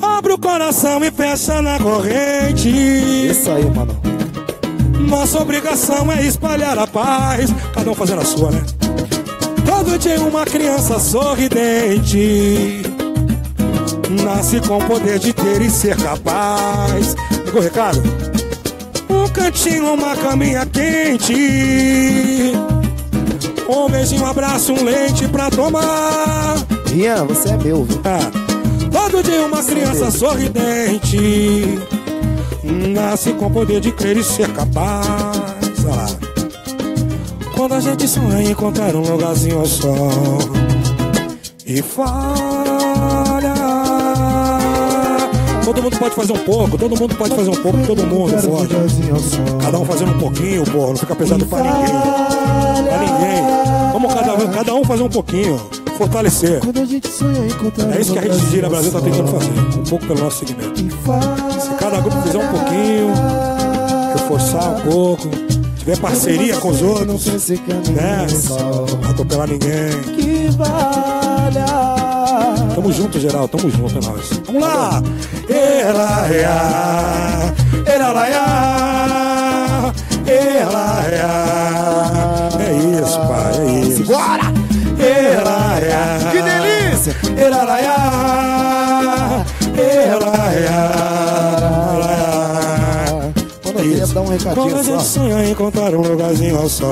Abre o coração e fecha na corrente. Isso aí, mano. Nossa obrigação é espalhar a paz. Cada um fazendo a sua, né? Todo dia uma criança sorridente. Nasce com o poder de ter e ser capaz. Pegou o recado? Um cantinho, uma caminha quente. Um beijinho, um abraço, um leite pra tomar. Rian, você é meu, viu? Ah, Todo dia uma criança sorridente Nasce com poder de crer e ser capaz. Olha lá. Quando a gente sonha em encontrar um lugarzinho ao sol e falha. Todo mundo pode fazer um pouco, todo mundo pode fazer um pouco, todo mundo pode. Cada um fazendo um pouquinho, pô, não fica pesado pra ninguém. Pra ninguém. Vamos cada, cada um fazer um pouquinho, fortalecer. Gente É isso que a Rede Gira Brasil tá tentando fazer, um pouco pelo nosso segmento. Se cada grupo fizer um pouquinho, reforçar um pouco, tiver parceria com os outros, né? Não atropelar ninguém. Que valha. Tamo junto, geral, tamo junto, é nóis. Vamos lá! Ela é a. É isso, pai, é isso. Bora! Que delícia! ela é a, ela é a, ela é a. Quando eu dar um Quando a gente sonha em encontrar um lugarzinho ao sol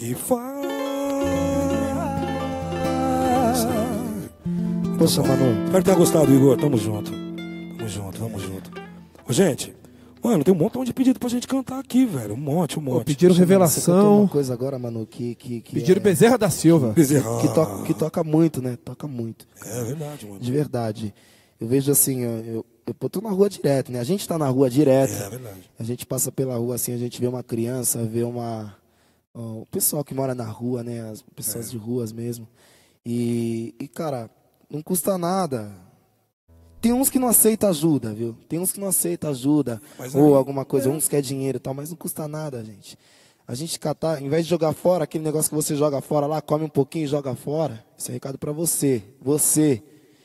e faz. Poxa, mano. Espero ter gostado, Igor. Tamo junto. Tamo junto, tamo junto. Ô, gente, mano, tem um montão de pedido pra gente cantar aqui, velho. Um monte, um Pô, monte. pediram Você cantou uma revelação. coisa agora, mano, que. que, que Pediram é- Bezerra da Silva. Bezerra. que, toca, que toca muito, né? Toca muito. É verdade, mano. De verdade. Eu vejo assim, eu, eu, eu pô, tô na rua direto, né? A gente tá na rua direto. É verdade. A gente passa pela rua assim, a gente vê uma criança, vê uma. ó, o pessoal que mora na rua, né? As pessoas É. de ruas mesmo. E, e, cara, não custa nada. Tem uns que não aceitam ajuda, viu? Tem uns que não aceitam ajuda. Mas ou aí- alguma coisa, uns quer dinheiro e tal, mas não custa nada, gente. A gente catar, em vez de jogar fora, aquele negócio que você joga fora lá, come um pouquinho e joga fora. Esse é recado pra você. Você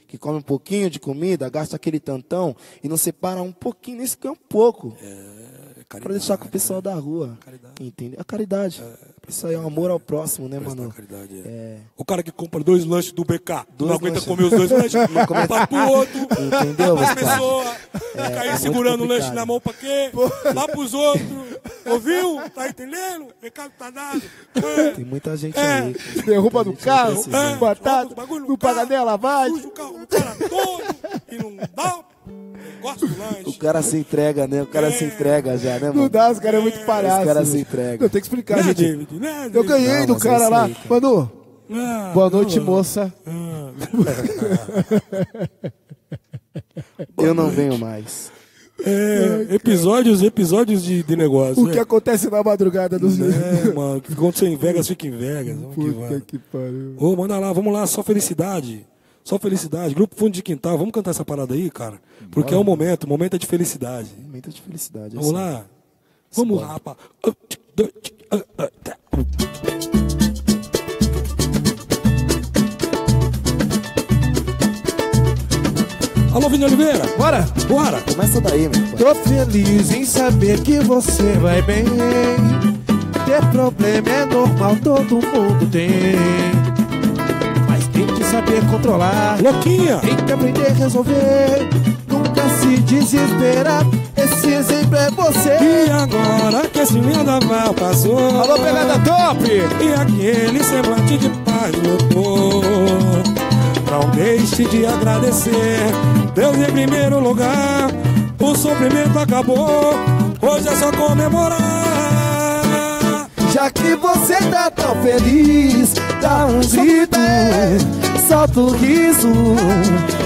que come um pouquinho de comida, gasta aquele tantão e não separa um pouquinho, nesse que é um pouco. É Pra deixar com o pessoal da rua. Caridade. Entendeu? A caridade. Isso aí é um amor ao próximo, né, mano? caridade, é. É. O cara que compra dois lanches do BK, Dois não aguenta lanches. comer os dois lanches, vai pro outro. Entendeu, A é aí muito segurando o lanche na mão pra quê? Lá pros outros. Ouviu? Tá entendendo? O recado tá dado. É. Tem muita gente É. aí. Derruba gente carro. É, batata, não paga carro, nem a lavagem. Suja o carro do cara todo e não dá o lanche. Cara se entrega, né? O cara se entrega já, né, mano? Não dá, os caras é muito palhaço. Os caras se entregam. Não, tem que explicar, Né, gente. David? Né, Eu ganhei Não, do é cara lá. aí, cara. Manu, Ah, boa noite, não. moça. Eu não venho mais. É, episódios, episódios de, de negócio. O que é. acontece na madrugada dos É, mano, o que aconteceu em Vegas fica em Vegas. Vamos que Puta vai. que pariu. Ô, manda lá, vamos lá, só felicidade. Só felicidade. Grupo Fundo de Quintal, vamos cantar essa parada aí, cara? Porque é o momento, o momento é de felicidade. Momento de felicidade. Vamos assim. lá? Vamos lá, rapaz. Alô, Vini Oliveira, Bora! bora! Começa daí, meu pai. Tô feliz em saber que você vai bem. Ter problema é normal, todo mundo tem. Mas tem que saber controlar. Louquinha! Tem que aprender a resolver. Nunca se desesperar. Esse exemplo é você. E agora que esse vendaval passou Alô, pegada top! E aquele semblante de paz voltou Não deixe de agradecer Deus em primeiro lugar O sofrimento acabou Hoje é só comemorar Já que você tá tão feliz, dá grito, solta o riso,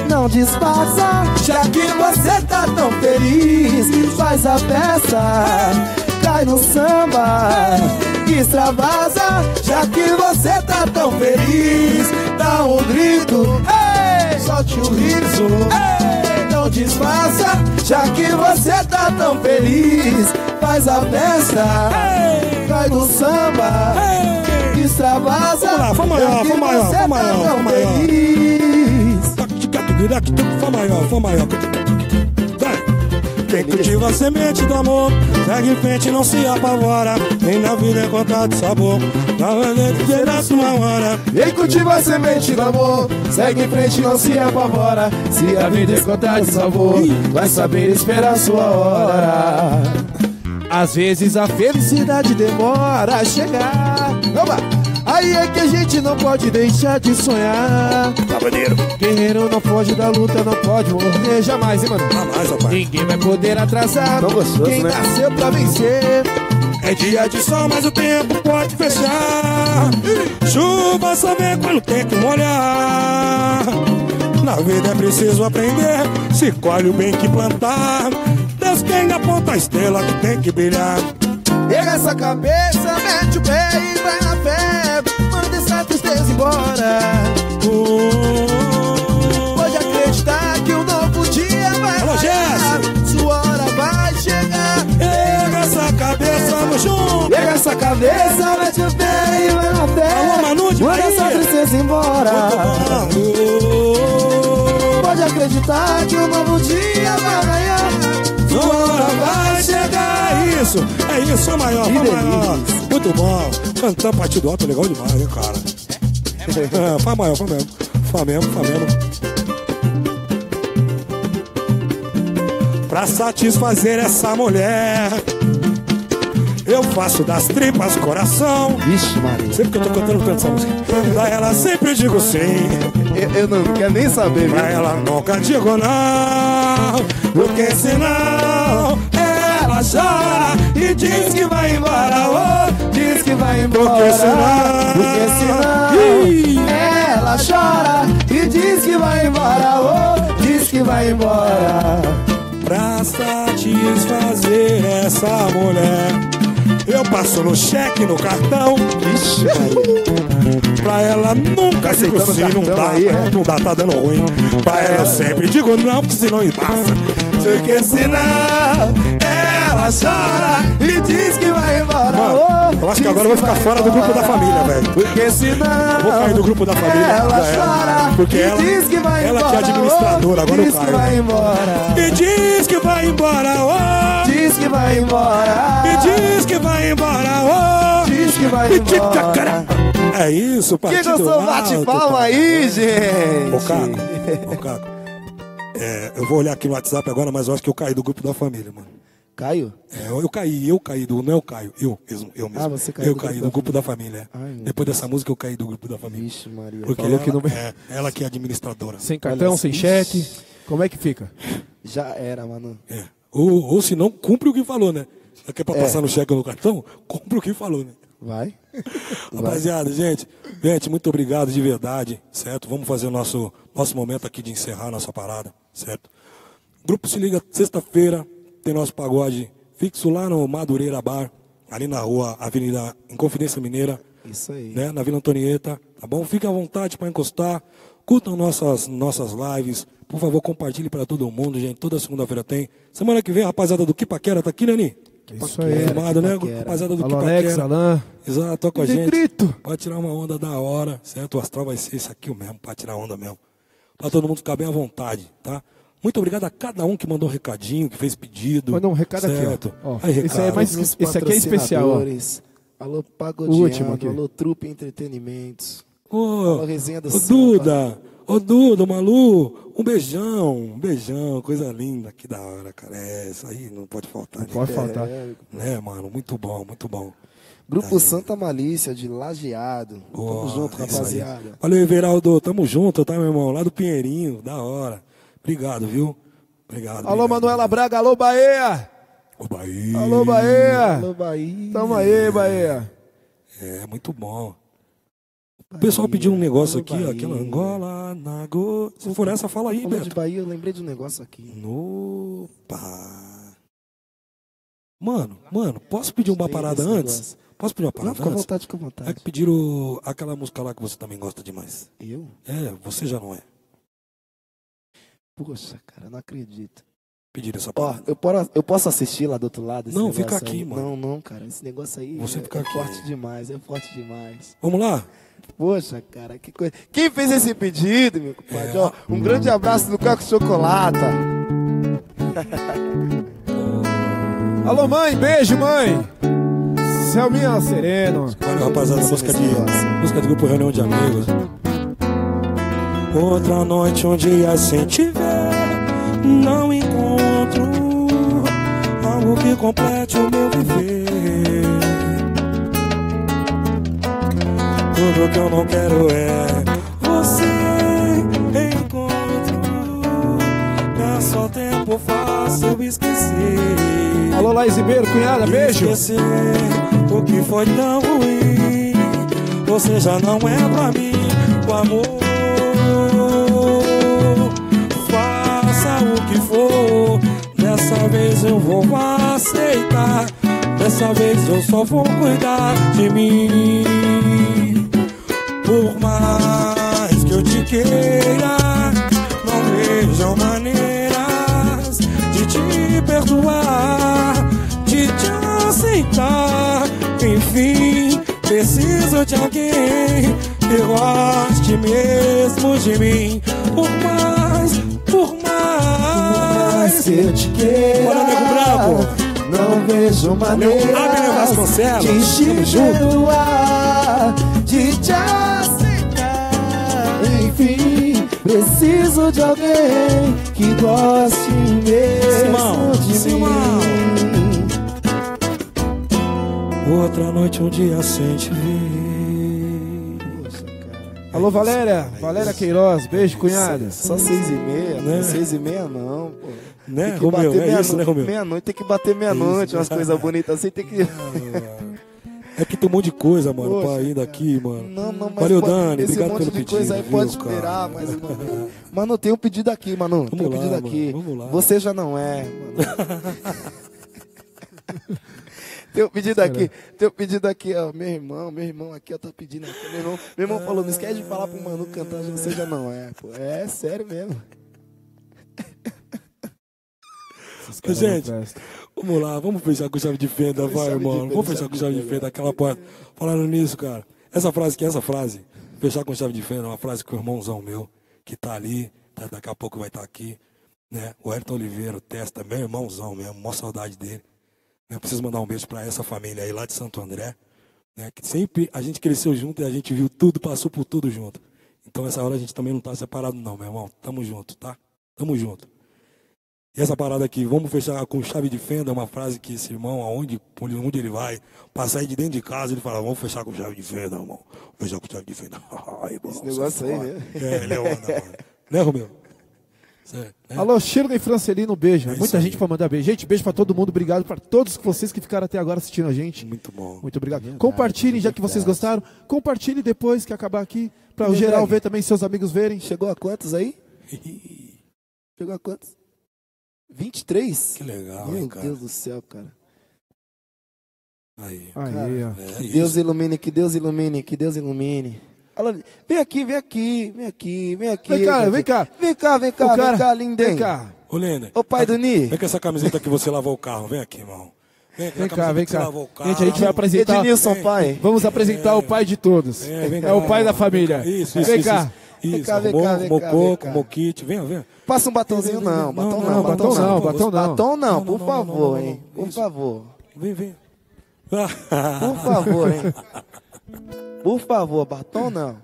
não disfarça. Já que você tá tão feliz, faz a festa, cai no samba, extravasa. Já que você tá tão feliz, dá um grito, ei, solte o riso, ei, não disfarça. Já que você tá tão feliz, faz a festa. Cai no samba, extravasa. Vamos lá, Fá maior, que Fá maior, tá maior, maior. feliz. Fá maior, Fá maior Vai. Quem cultiva a semente do amor Segue em frente, não se apavora Nem na vida é contato sabor valer que será sua hora Quem cultiva a semente do amor, segue em frente, não se apavora. Se a vida é contar de sabor, vai saber esperar sua hora. Às vezes a felicidade demora a chegar. Oba! Aí é que a gente não pode deixar de sonhar. Cavadeiro. Guerreiro não foge da luta, não pode morrer jamais, hein, mano? Jamais, rapaz. Ninguém vai poder atrasar Tão gostoso, quem né? nasceu pra vencer. É dia de sol, mas o tempo pode fechar. Chuva só vem quando tem que molhar. Na vida é preciso aprender. Se colhe o bem que plantar. Deus quem aponta a estrela que tem que brilhar. Pega essa cabeça, mete o pé e embora. Oh, Pode acreditar que um novo dia vai Alô, raiar. Sua hora vai chegar. Pega essa cabeça no chão. Pega essa cabeça, mete o pé e vai na fé. Alô, Manu de Manda essa tristeza embora. Pode acreditar que um novo dia vai raiar. Sua hora vai chegar. É isso, é isso, Fá maior, maior. Muito bom. Cantar partido alto é legal demais, né, cara? Mesmo. Fá mesmo, Fá mesmo. Pra satisfazer essa mulher, eu faço das tripas coração. Vixe, Maria. Sempre que eu tô cantando tanto essa música. Pra ela sempre digo sim. Eu, eu não quero nem saber, Pra viu? ela nunca digo não, porque senão ela chora e diz que vai embora. Oh, Diz que vai embora. Porque senão- essa mulher, eu passo no cheque, no cartão. Maria. Pra ela nunca aceitando sim, não dá, aí, é? não dá, tá dando ruim. Pra ela eu sempre digo não, porque senão embaça. Porque senão ela chora E diz que vai embora. Mano, eu acho que agora eu vou ficar fora do grupo da família, velho. Porque senão. Vou cair do grupo da família. Ela chora. Porque ela, diz que vai ela embora. que é administradora, agora eu diz que caio. vai embora. E diz que vai embora, oh! Diz que vai embora. E diz que vai embora, oh! Diz que vai embora. É isso, Quem partido gostou, bate palma aí, gente. Ô, Caco, ô, Caco. É, eu vou olhar aqui no WhatsApp agora, mas eu acho que eu caí do grupo da família, mano. Caio? É, eu, eu caí, eu caí do. Não é eu caio, eu mesmo, eu mesmo. Ah, você caiu eu do caí grupo do da grupo da família. Ai, Depois dessa música eu caí do grupo da família. Vixe, Maria. Porque ela, que não- é, ela que é administradora. Sem cartão, Olha, sem ixi. cheque. Como é que fica? Já era, mano. É. Ou, ou se não, cumpre o que falou, né? Já que é pra É. passar no cheque ou no cartão, cumpre o que falou, né? Vai. Rapaziada, gente, gente, muito obrigado de verdade, certo? Vamos fazer o nosso, nosso momento aqui de encerrar a nossa parada, certo? O grupo se liga sexta-feira, tem nosso pagode fixo lá no Madureira Bar, ali na rua Avenida Inconfidência Mineira, Isso aí. né? Na Vila Antonieta, tá bom? Fique à vontade para encostar, curtam nossas, nossas lives, por favor, compartilhe para todo mundo, gente. Toda segunda-feira tem. Semana que vem, a rapaziada do Kipaquera tá aqui, Nani? Isso aí. Confirmado, né? Rapaziada do Alô, Alex. Alain. Exato, tô com a gente. grito. Pode tirar uma onda da hora, certo? O astral vai ser esse aqui mesmo, pra tirar onda mesmo. Pra todo mundo ficar bem à vontade, tá? Muito obrigado a cada um que mandou um recadinho, que fez pedido. Mandou um recado aqui, ó. certo? Ó, Aí, esse recado. aí é mais- esse aqui é especial, ó. Alô, Pagodiano. O último aqui. Alô, Trupe Entretenimentos. Ô, Alô, Resenha do ô. Duda, ô Duda, Malu, um beijão, um beijão, coisa linda, que da hora, cara. É, isso aí não pode faltar. Não pode né? faltar. Né, mano? Muito bom, muito bom. Grupo Santa Malícia, de Lajeado. Tamo Ó, junto, é aí. rapaziada. Valeu, Everaldo. Tamo junto, tá, meu irmão? Lá do Pinheirinho, da hora. Obrigado, viu? Obrigado. Alô, obrigado. Manuela Braga. Alô, Bahia. Ô, Bahia. Alô, Bahia. Alô, Bahia. Tamo aí, Bahia. É, muito bom. O pessoal pediu um negócio aqui, ó, aquela Angola, Nago. Se for essa, fala aí, Falou de Beto. Bahia, eu lembrei de um negócio aqui. Opa. Mano, mano, posso pedir uma Gostei parada desse antes? negócio. Posso pedir uma Não, parada fica à antes? vontade, fica à É vontade. que pediram aquela música lá que você também gosta demais. Eu? É, você já não é. Poxa, cara, não acredito. Pediram essa parada. eu, posso, eu posso assistir lá do outro lado? esse Não, fica aqui, aí? mano. Não, não, cara. Esse negócio aí Você é, fica é aqui. forte demais, é forte demais. Vamos lá? Poxa, cara, que coisa. Quem fez esse pedido, meu compadre? É. Ó, um grande abraço do Caco Chocolata. Alô, mãe. Beijo, mãe. Selminha Sereno. Olha, rapaziada, música de, música de grupo Reunião de Amigos. Outra noite, um dia sem te ver, não encontro algo que complete o meu viver. Tudo que eu não quero é você encontro. É só tempo fácil esquecer. Alô, Laís Ribeiro, cunhada, beijo. Esquecer o que foi tão ruim. Você já não é pra mim o amor. Que for, dessa vez eu vou aceitar. Dessa vez eu só vou cuidar de mim. Por mais que eu te queira, não vejam maneiras de te perdoar, de te aceitar. Enfim, preciso de alguém que goste mesmo de mim. Por mais, Queira, Bora, Nego Branco. não vejo Abner maneira Vasconcelos, de tamo te junto. perdoar, de te aceitar. Enfim, preciso de alguém que goste mesmo Simão, de Simão. mim. Outra noite, um dia sem te ver. Alô, Valéria. Valéria Queiroz, beijo, cunhada. Só seis e meia, Né? seis e meia não, pô. Né, Tem que Romeu? bater É isso, né, Romeu? Meia-noite tem que bater meia-noite, umas coisas bonitas assim, tem que... É que tem um monte de coisa, mano, Poxa, pra ir daqui, mano. Não, não, mas Valeu, pode- Dani. esse Obrigado monte pelo de pedido. coisa aí viu, pode cara? esperar, mas... Mano, mano, tem um pedido aqui, mano. tem um lá, pedido mano, aqui. vamos lá. Você já não é, mano. Tem um pedido aqui, tem um pedido aqui, ó. Meu irmão, meu irmão aqui, ó, tá pedindo aqui. Meu irmão, meu irmão falou, não esquece de falar pro Manu cantar, você já não é, pô. É sério mesmo. Gente. Vamos lá, vamos fechar com chave de fenda, Chave vai, fenda, Vamos fechar com chave de fenda. aquela porta. Falando nisso, cara. Essa frase que é essa frase, fechar com chave de fenda, é uma frase que o irmãozão meu, que tá ali, tá, daqui a pouco vai estar aqui, né? O Ayrton Oliveira, o Testa, meu irmãozão mesmo, maior saudade dele. Eu preciso mandar um beijo pra essa família aí lá de Santo André, né? Que sempre a gente cresceu junto e a gente viu tudo, passou por tudo junto. Então essa hora a gente também não tá separado não, meu irmão. Tamo junto, tá? Tamo junto. E essa parada aqui, vamos fechar com chave de fenda, é uma frase que esse irmão, aonde, onde, onde ele vai, passar aí de dentro de casa, ele fala, vamos fechar com chave de fenda, irmão. Vamos fechar com chave de fenda. Ai, irmão, Esse negócio aí, né? É, ele é onda, mano. Né, Romeu? Certo, né? Alô, Shirley Francelino, beijo. É Muita aí. gente pra mandar beijo. Gente, beijo pra todo mundo. Obrigado pra todos vocês que ficaram até agora assistindo a gente. Muito bom. Muito obrigado. Verdade, Compartilhem, já que vocês verdade. gostaram. Compartilhe depois que acabar aqui, pra o geral ver também, seus amigos verem. Chegou a quantos aí? Chegou a quantos? 23? Que legal, Meu hein, cara. Deus do céu, cara. Aí. Aí, ó. É Que. Deus ilumine, que Deus ilumine, que Deus ilumine. Alô, vem aqui, vem aqui, vem aqui, vem aqui. Vem cá, vem cá. Vem cá, vem cá, cara- vem cá, lindem. Vem cá. Ô, Lender. Ô, pai do Ni. Vem com essa camiseta que você lavou o carro. Vem aqui, irmão. Vem, Vem cá, vem cá. Gente, a gente vai apresentar. Ednilson, pai. Vamos apresentar o pai de todos. É, vem É o cá. pai da família. Isso, isso, Vem isso, cá. Isso, Vem isso. cá, vem cá, vem cá, Mococo, vem cá. moquite. Vem, vem. Passa um batonzinho, não. Batom não, batom não, batom não. Batom não, por favor, hein. Por favor. Vem, vem. Por favor, hein. Por favor, batom não.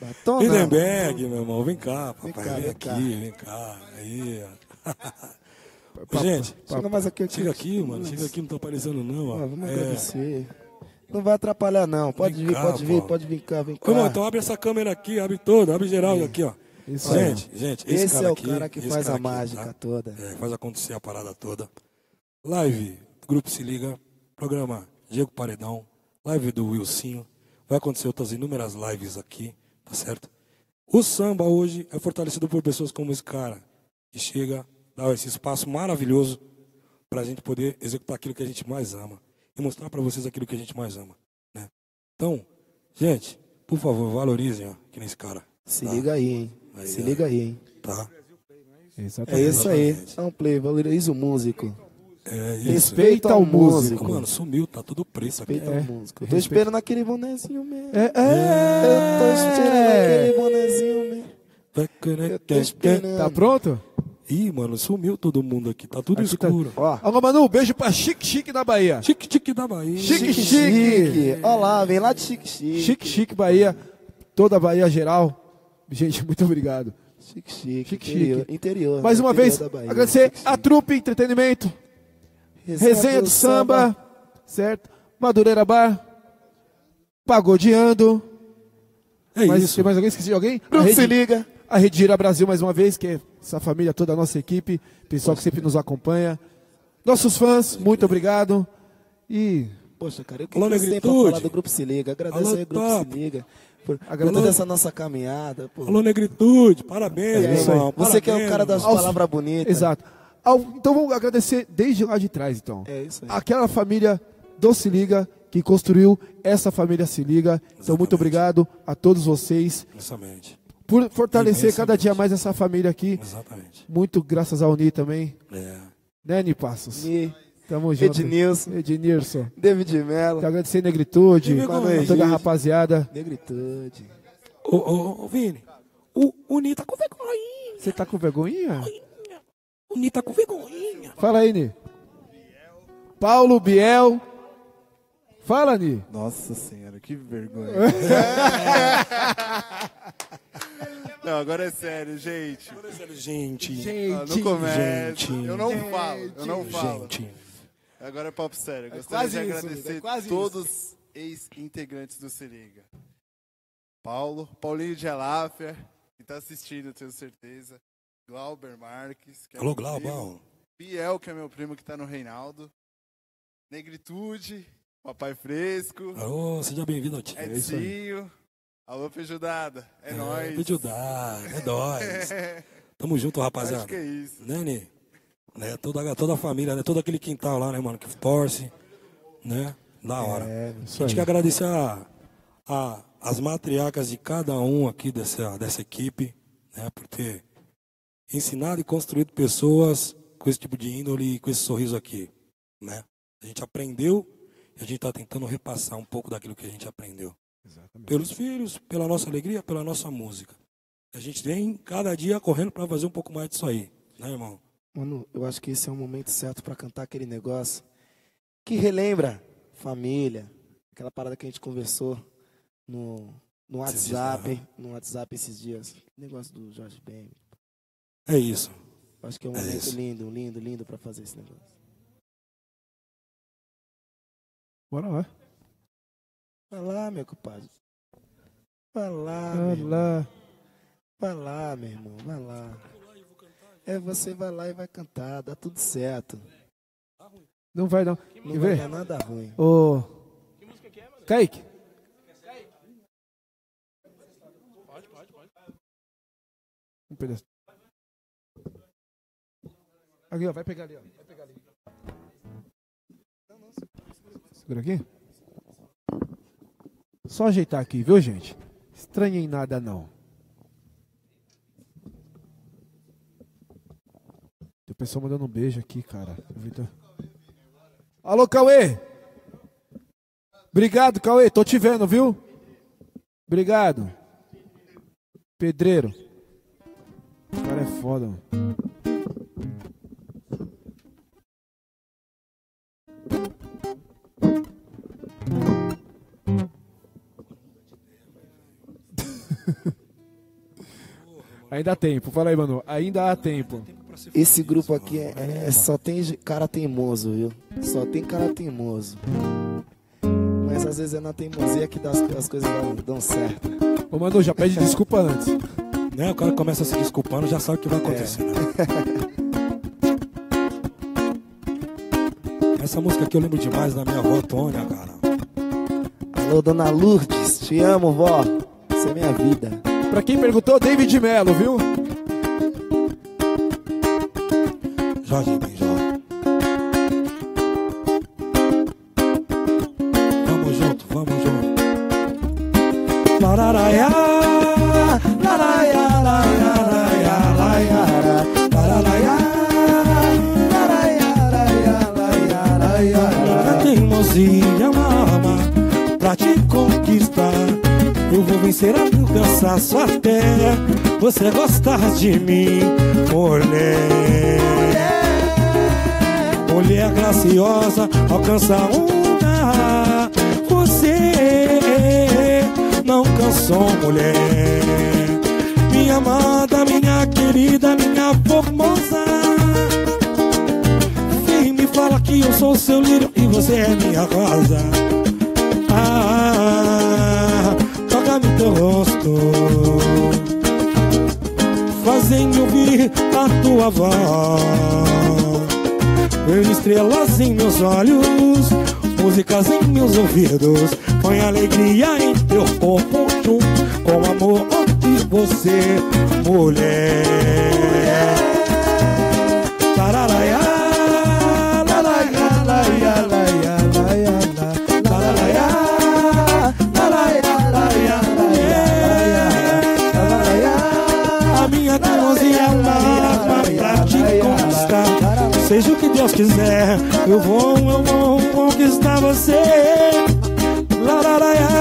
Batom não. Lindenberg, meu irmão, vem cá, papai. Vem, aqui, vem cá. Aí, Gente, Chega mais aqui, chega aqui, mano. Chega aqui, não tá aparecendo, não, ó. Vamos É. agradecer. Não vai atrapalhar, não. Pode Vem vir, cá, pode vir, pô. pode vir cá, vem cá. Irmão, então abre essa câmera aqui, abre toda, abre geral aqui, ó. Isso aí. gente, gente, esse, Esse cara é o aqui, cara que faz cara a aqui, mágica tá? toda. É, faz acontecer a parada toda. Live, Grupo Se Liga, programa Diego Paredão, live do Wilsinho. Vai acontecer outras inúmeras lives aqui, tá certo? O samba hoje é fortalecido por pessoas como esse cara, que chega, dá esse espaço maravilhoso para a gente poder executar aquilo que a gente mais ama e mostrar para vocês aquilo que a gente mais ama, né? Então, gente, por favor, valorizem ó, aqui nesse cara, Se Tá. liga aí, hein? Aí, Se ó. liga aí, hein? tá? É isso aí. É um play, valoriza o músico. É isso. Respeita ao músico. Mano, sumiu, tá tudo preço aqui. Respeita É. o músico. Eu tô esperando aquele bonezinho mesmo. É, Eu tô esperando é. aquele bonezinho mesmo. Eu tô esperando. Tá pronto? Ih, mano, sumiu todo mundo aqui, tá tudo Aqui tá- escuro. Ó, Alô, Manu, beijo pra Chique Chique da Bahia. Chique, chique da Bahia. Chique, chique, chique. chique. Ó lá, vem lá de chique, chique. Chique Chique Bahia. Toda a Bahia geral. Gente, muito obrigado. Chique, chique. Chique, interior, chique. Interior. Mais uma interior vez, da Bahia. agradecer Chique, a. Trupe Entretenimento, Resenha do Samba, certo? Madureira Bar, Pagodeando. É Mas isso. tem mais alguém? Esqueci de alguém? Rede, se liga. A Rede Gira Brasil mais uma vez, que é essa família toda, a nossa equipe, pessoal que sempre nos acompanha. Nossos fãs, muito obrigado. E Poxa, cara, eu Alô, queria sempre Negritude. falar do Grupo Se Liga. Agradeço Alô, aí, Grupo top. Se Liga. Por, por Agradeço. toda essa nossa caminhada. pô. Alô, Negritude, parabéns, aí, aí. irmão. Você que é o parabéns, cara das irmão. palavras bonitas. Exato. Ao- então vamos agradecer desde lá de trás, então. É isso aí. Aquela família do Se Liga que construiu essa família Se Liga. Então, muito Exatamente. obrigado a todos vocês Exatamente. Por fortalecer cada dia mais essa família aqui. Exatamente. Muito graças ao Ni também. É. Né, Ni Passos? E Tamo junto. Ednilson, Ednilson. David Mello, Quero agradecer Negritude, a toda a rapaziada. Negritude. Ô, ô, ô, Vini, o, o Ni tá com vergonha. Você tá com vergonhinha? O Ni tá com vergonha. Fala aí, Ni. Paulo Biel. Fala, Ni. Nossa senhora, que vergonha. não, agora é sério, gente. Gente, Ah, não começa. gente. Eu não falo, eu não falo. gente. Agora é papo sério. É Gostaria quase de isso, agradecer é quase todos os ex-integrantes do Se Liga. Paulo, Paulinho de Aláfia, que tá assistindo, eu tenho certeza. Glauber Marques, que é Alô, Glaubão. primo. Biel, que é meu primo que tá no Reinaldo. Negritude, Papai Fresco. Alô, seja bem-vindo ao time. Edinho. Alô, Pejudada. É, nóis. Pediu dar, é nóis. Tamo junto, rapaziada. Acho que é isso. Né, Nê? Né, toda, toda a família, né? Todo aquele quintal lá, né, mano, que torce, né? Da hora. Isso a gente quer agradecer a, a- as matriarcas de cada um aqui dessa, dessa equipe, né? Por ter ensinado e construído pessoas com esse tipo de índole e com esse sorriso aqui, né? A gente aprendeu e a gente está tentando repassar um pouco daquilo que a gente aprendeu. Pelos filhos, pela nossa alegria, pela nossa música. A gente vem cada dia correndo para fazer um pouco mais disso aí, né, irmão? Mano, eu acho que esse é o momento certo pra cantar aquele negócio que relembra família, aquela parada que a gente conversou no, no dias, WhatsApp, aham. no WhatsApp esses dias. Negócio do Jorge Ben. É isso. Acho que é um É momento isso. lindo, lindo, lindo pra fazer esse negócio. Bora lá. Vai lá, meu compadre. Vai lá, Vai meu irmão. lá. Vai lá, meu irmão. Vai lá. É, você vai lá e vai cantar. Dá tudo certo. Não vai, não. Não Quer vai ver? dar nada ruim. Ô. Kaique. Um pedaço. Aqui, ó. Vai pegar ali, ó. Vai pegar ali. Segura aqui. Só ajeitar aqui, viu, gente? Estranhem nada, não. Tem o pessoal mandando um beijo aqui, cara. Alô, Cauê! Obrigado, Cauê. Tô te vendo, viu? Obrigado. Pedreiro. O cara é foda, mano. Ainda há tempo. Fala aí, mano. Ainda há tempo. Esse grupo aqui é, é- só tem cara teimoso, viu? Só tem cara teimoso. Mas às vezes é na teimosia que dá as, as coisas dão, dão certo. Ô, Manu, já pede desculpa antes. Né? O cara começa se desculpando, já sabe o que vai acontecer, né? Essa música aqui eu lembro demais da minha avó Tônia, cara. Alô, dona Lourdes, te amo, vó. Você é minha vida. Pra quem perguntou, David Mello, viu? Jorge Ben cansaço até você gostar de mim, mulher. Mulher graciosa, alcança uma. Você não cansou, mulher. Minha amada, minha querida, minha formosa. Vem me fala que eu sou seu lírio e você é minha rosa. Ah, canto Fazem ouvir a tua voz. Vejo estrelas em meus olhos Músicas em meus ouvidos. Põe alegria em teu corpo Junto com o amor de você Mulher. Seja o que Deus quiser, eu vou, eu vou conquistar você. Lararaiá,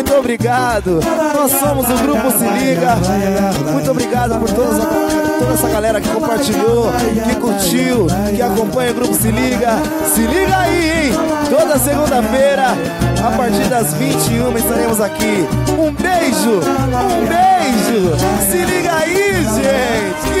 Muito obrigado. Nós somos o Grupo Se Liga. Muito obrigado por toda essa galera que compartilhou, que curtiu, que acompanha o Grupo Se Liga. Se liga aí, hein? Toda segunda-feira, a partir das 21 estaremos aqui. Um beijo, um beijo. Se liga aí, gente.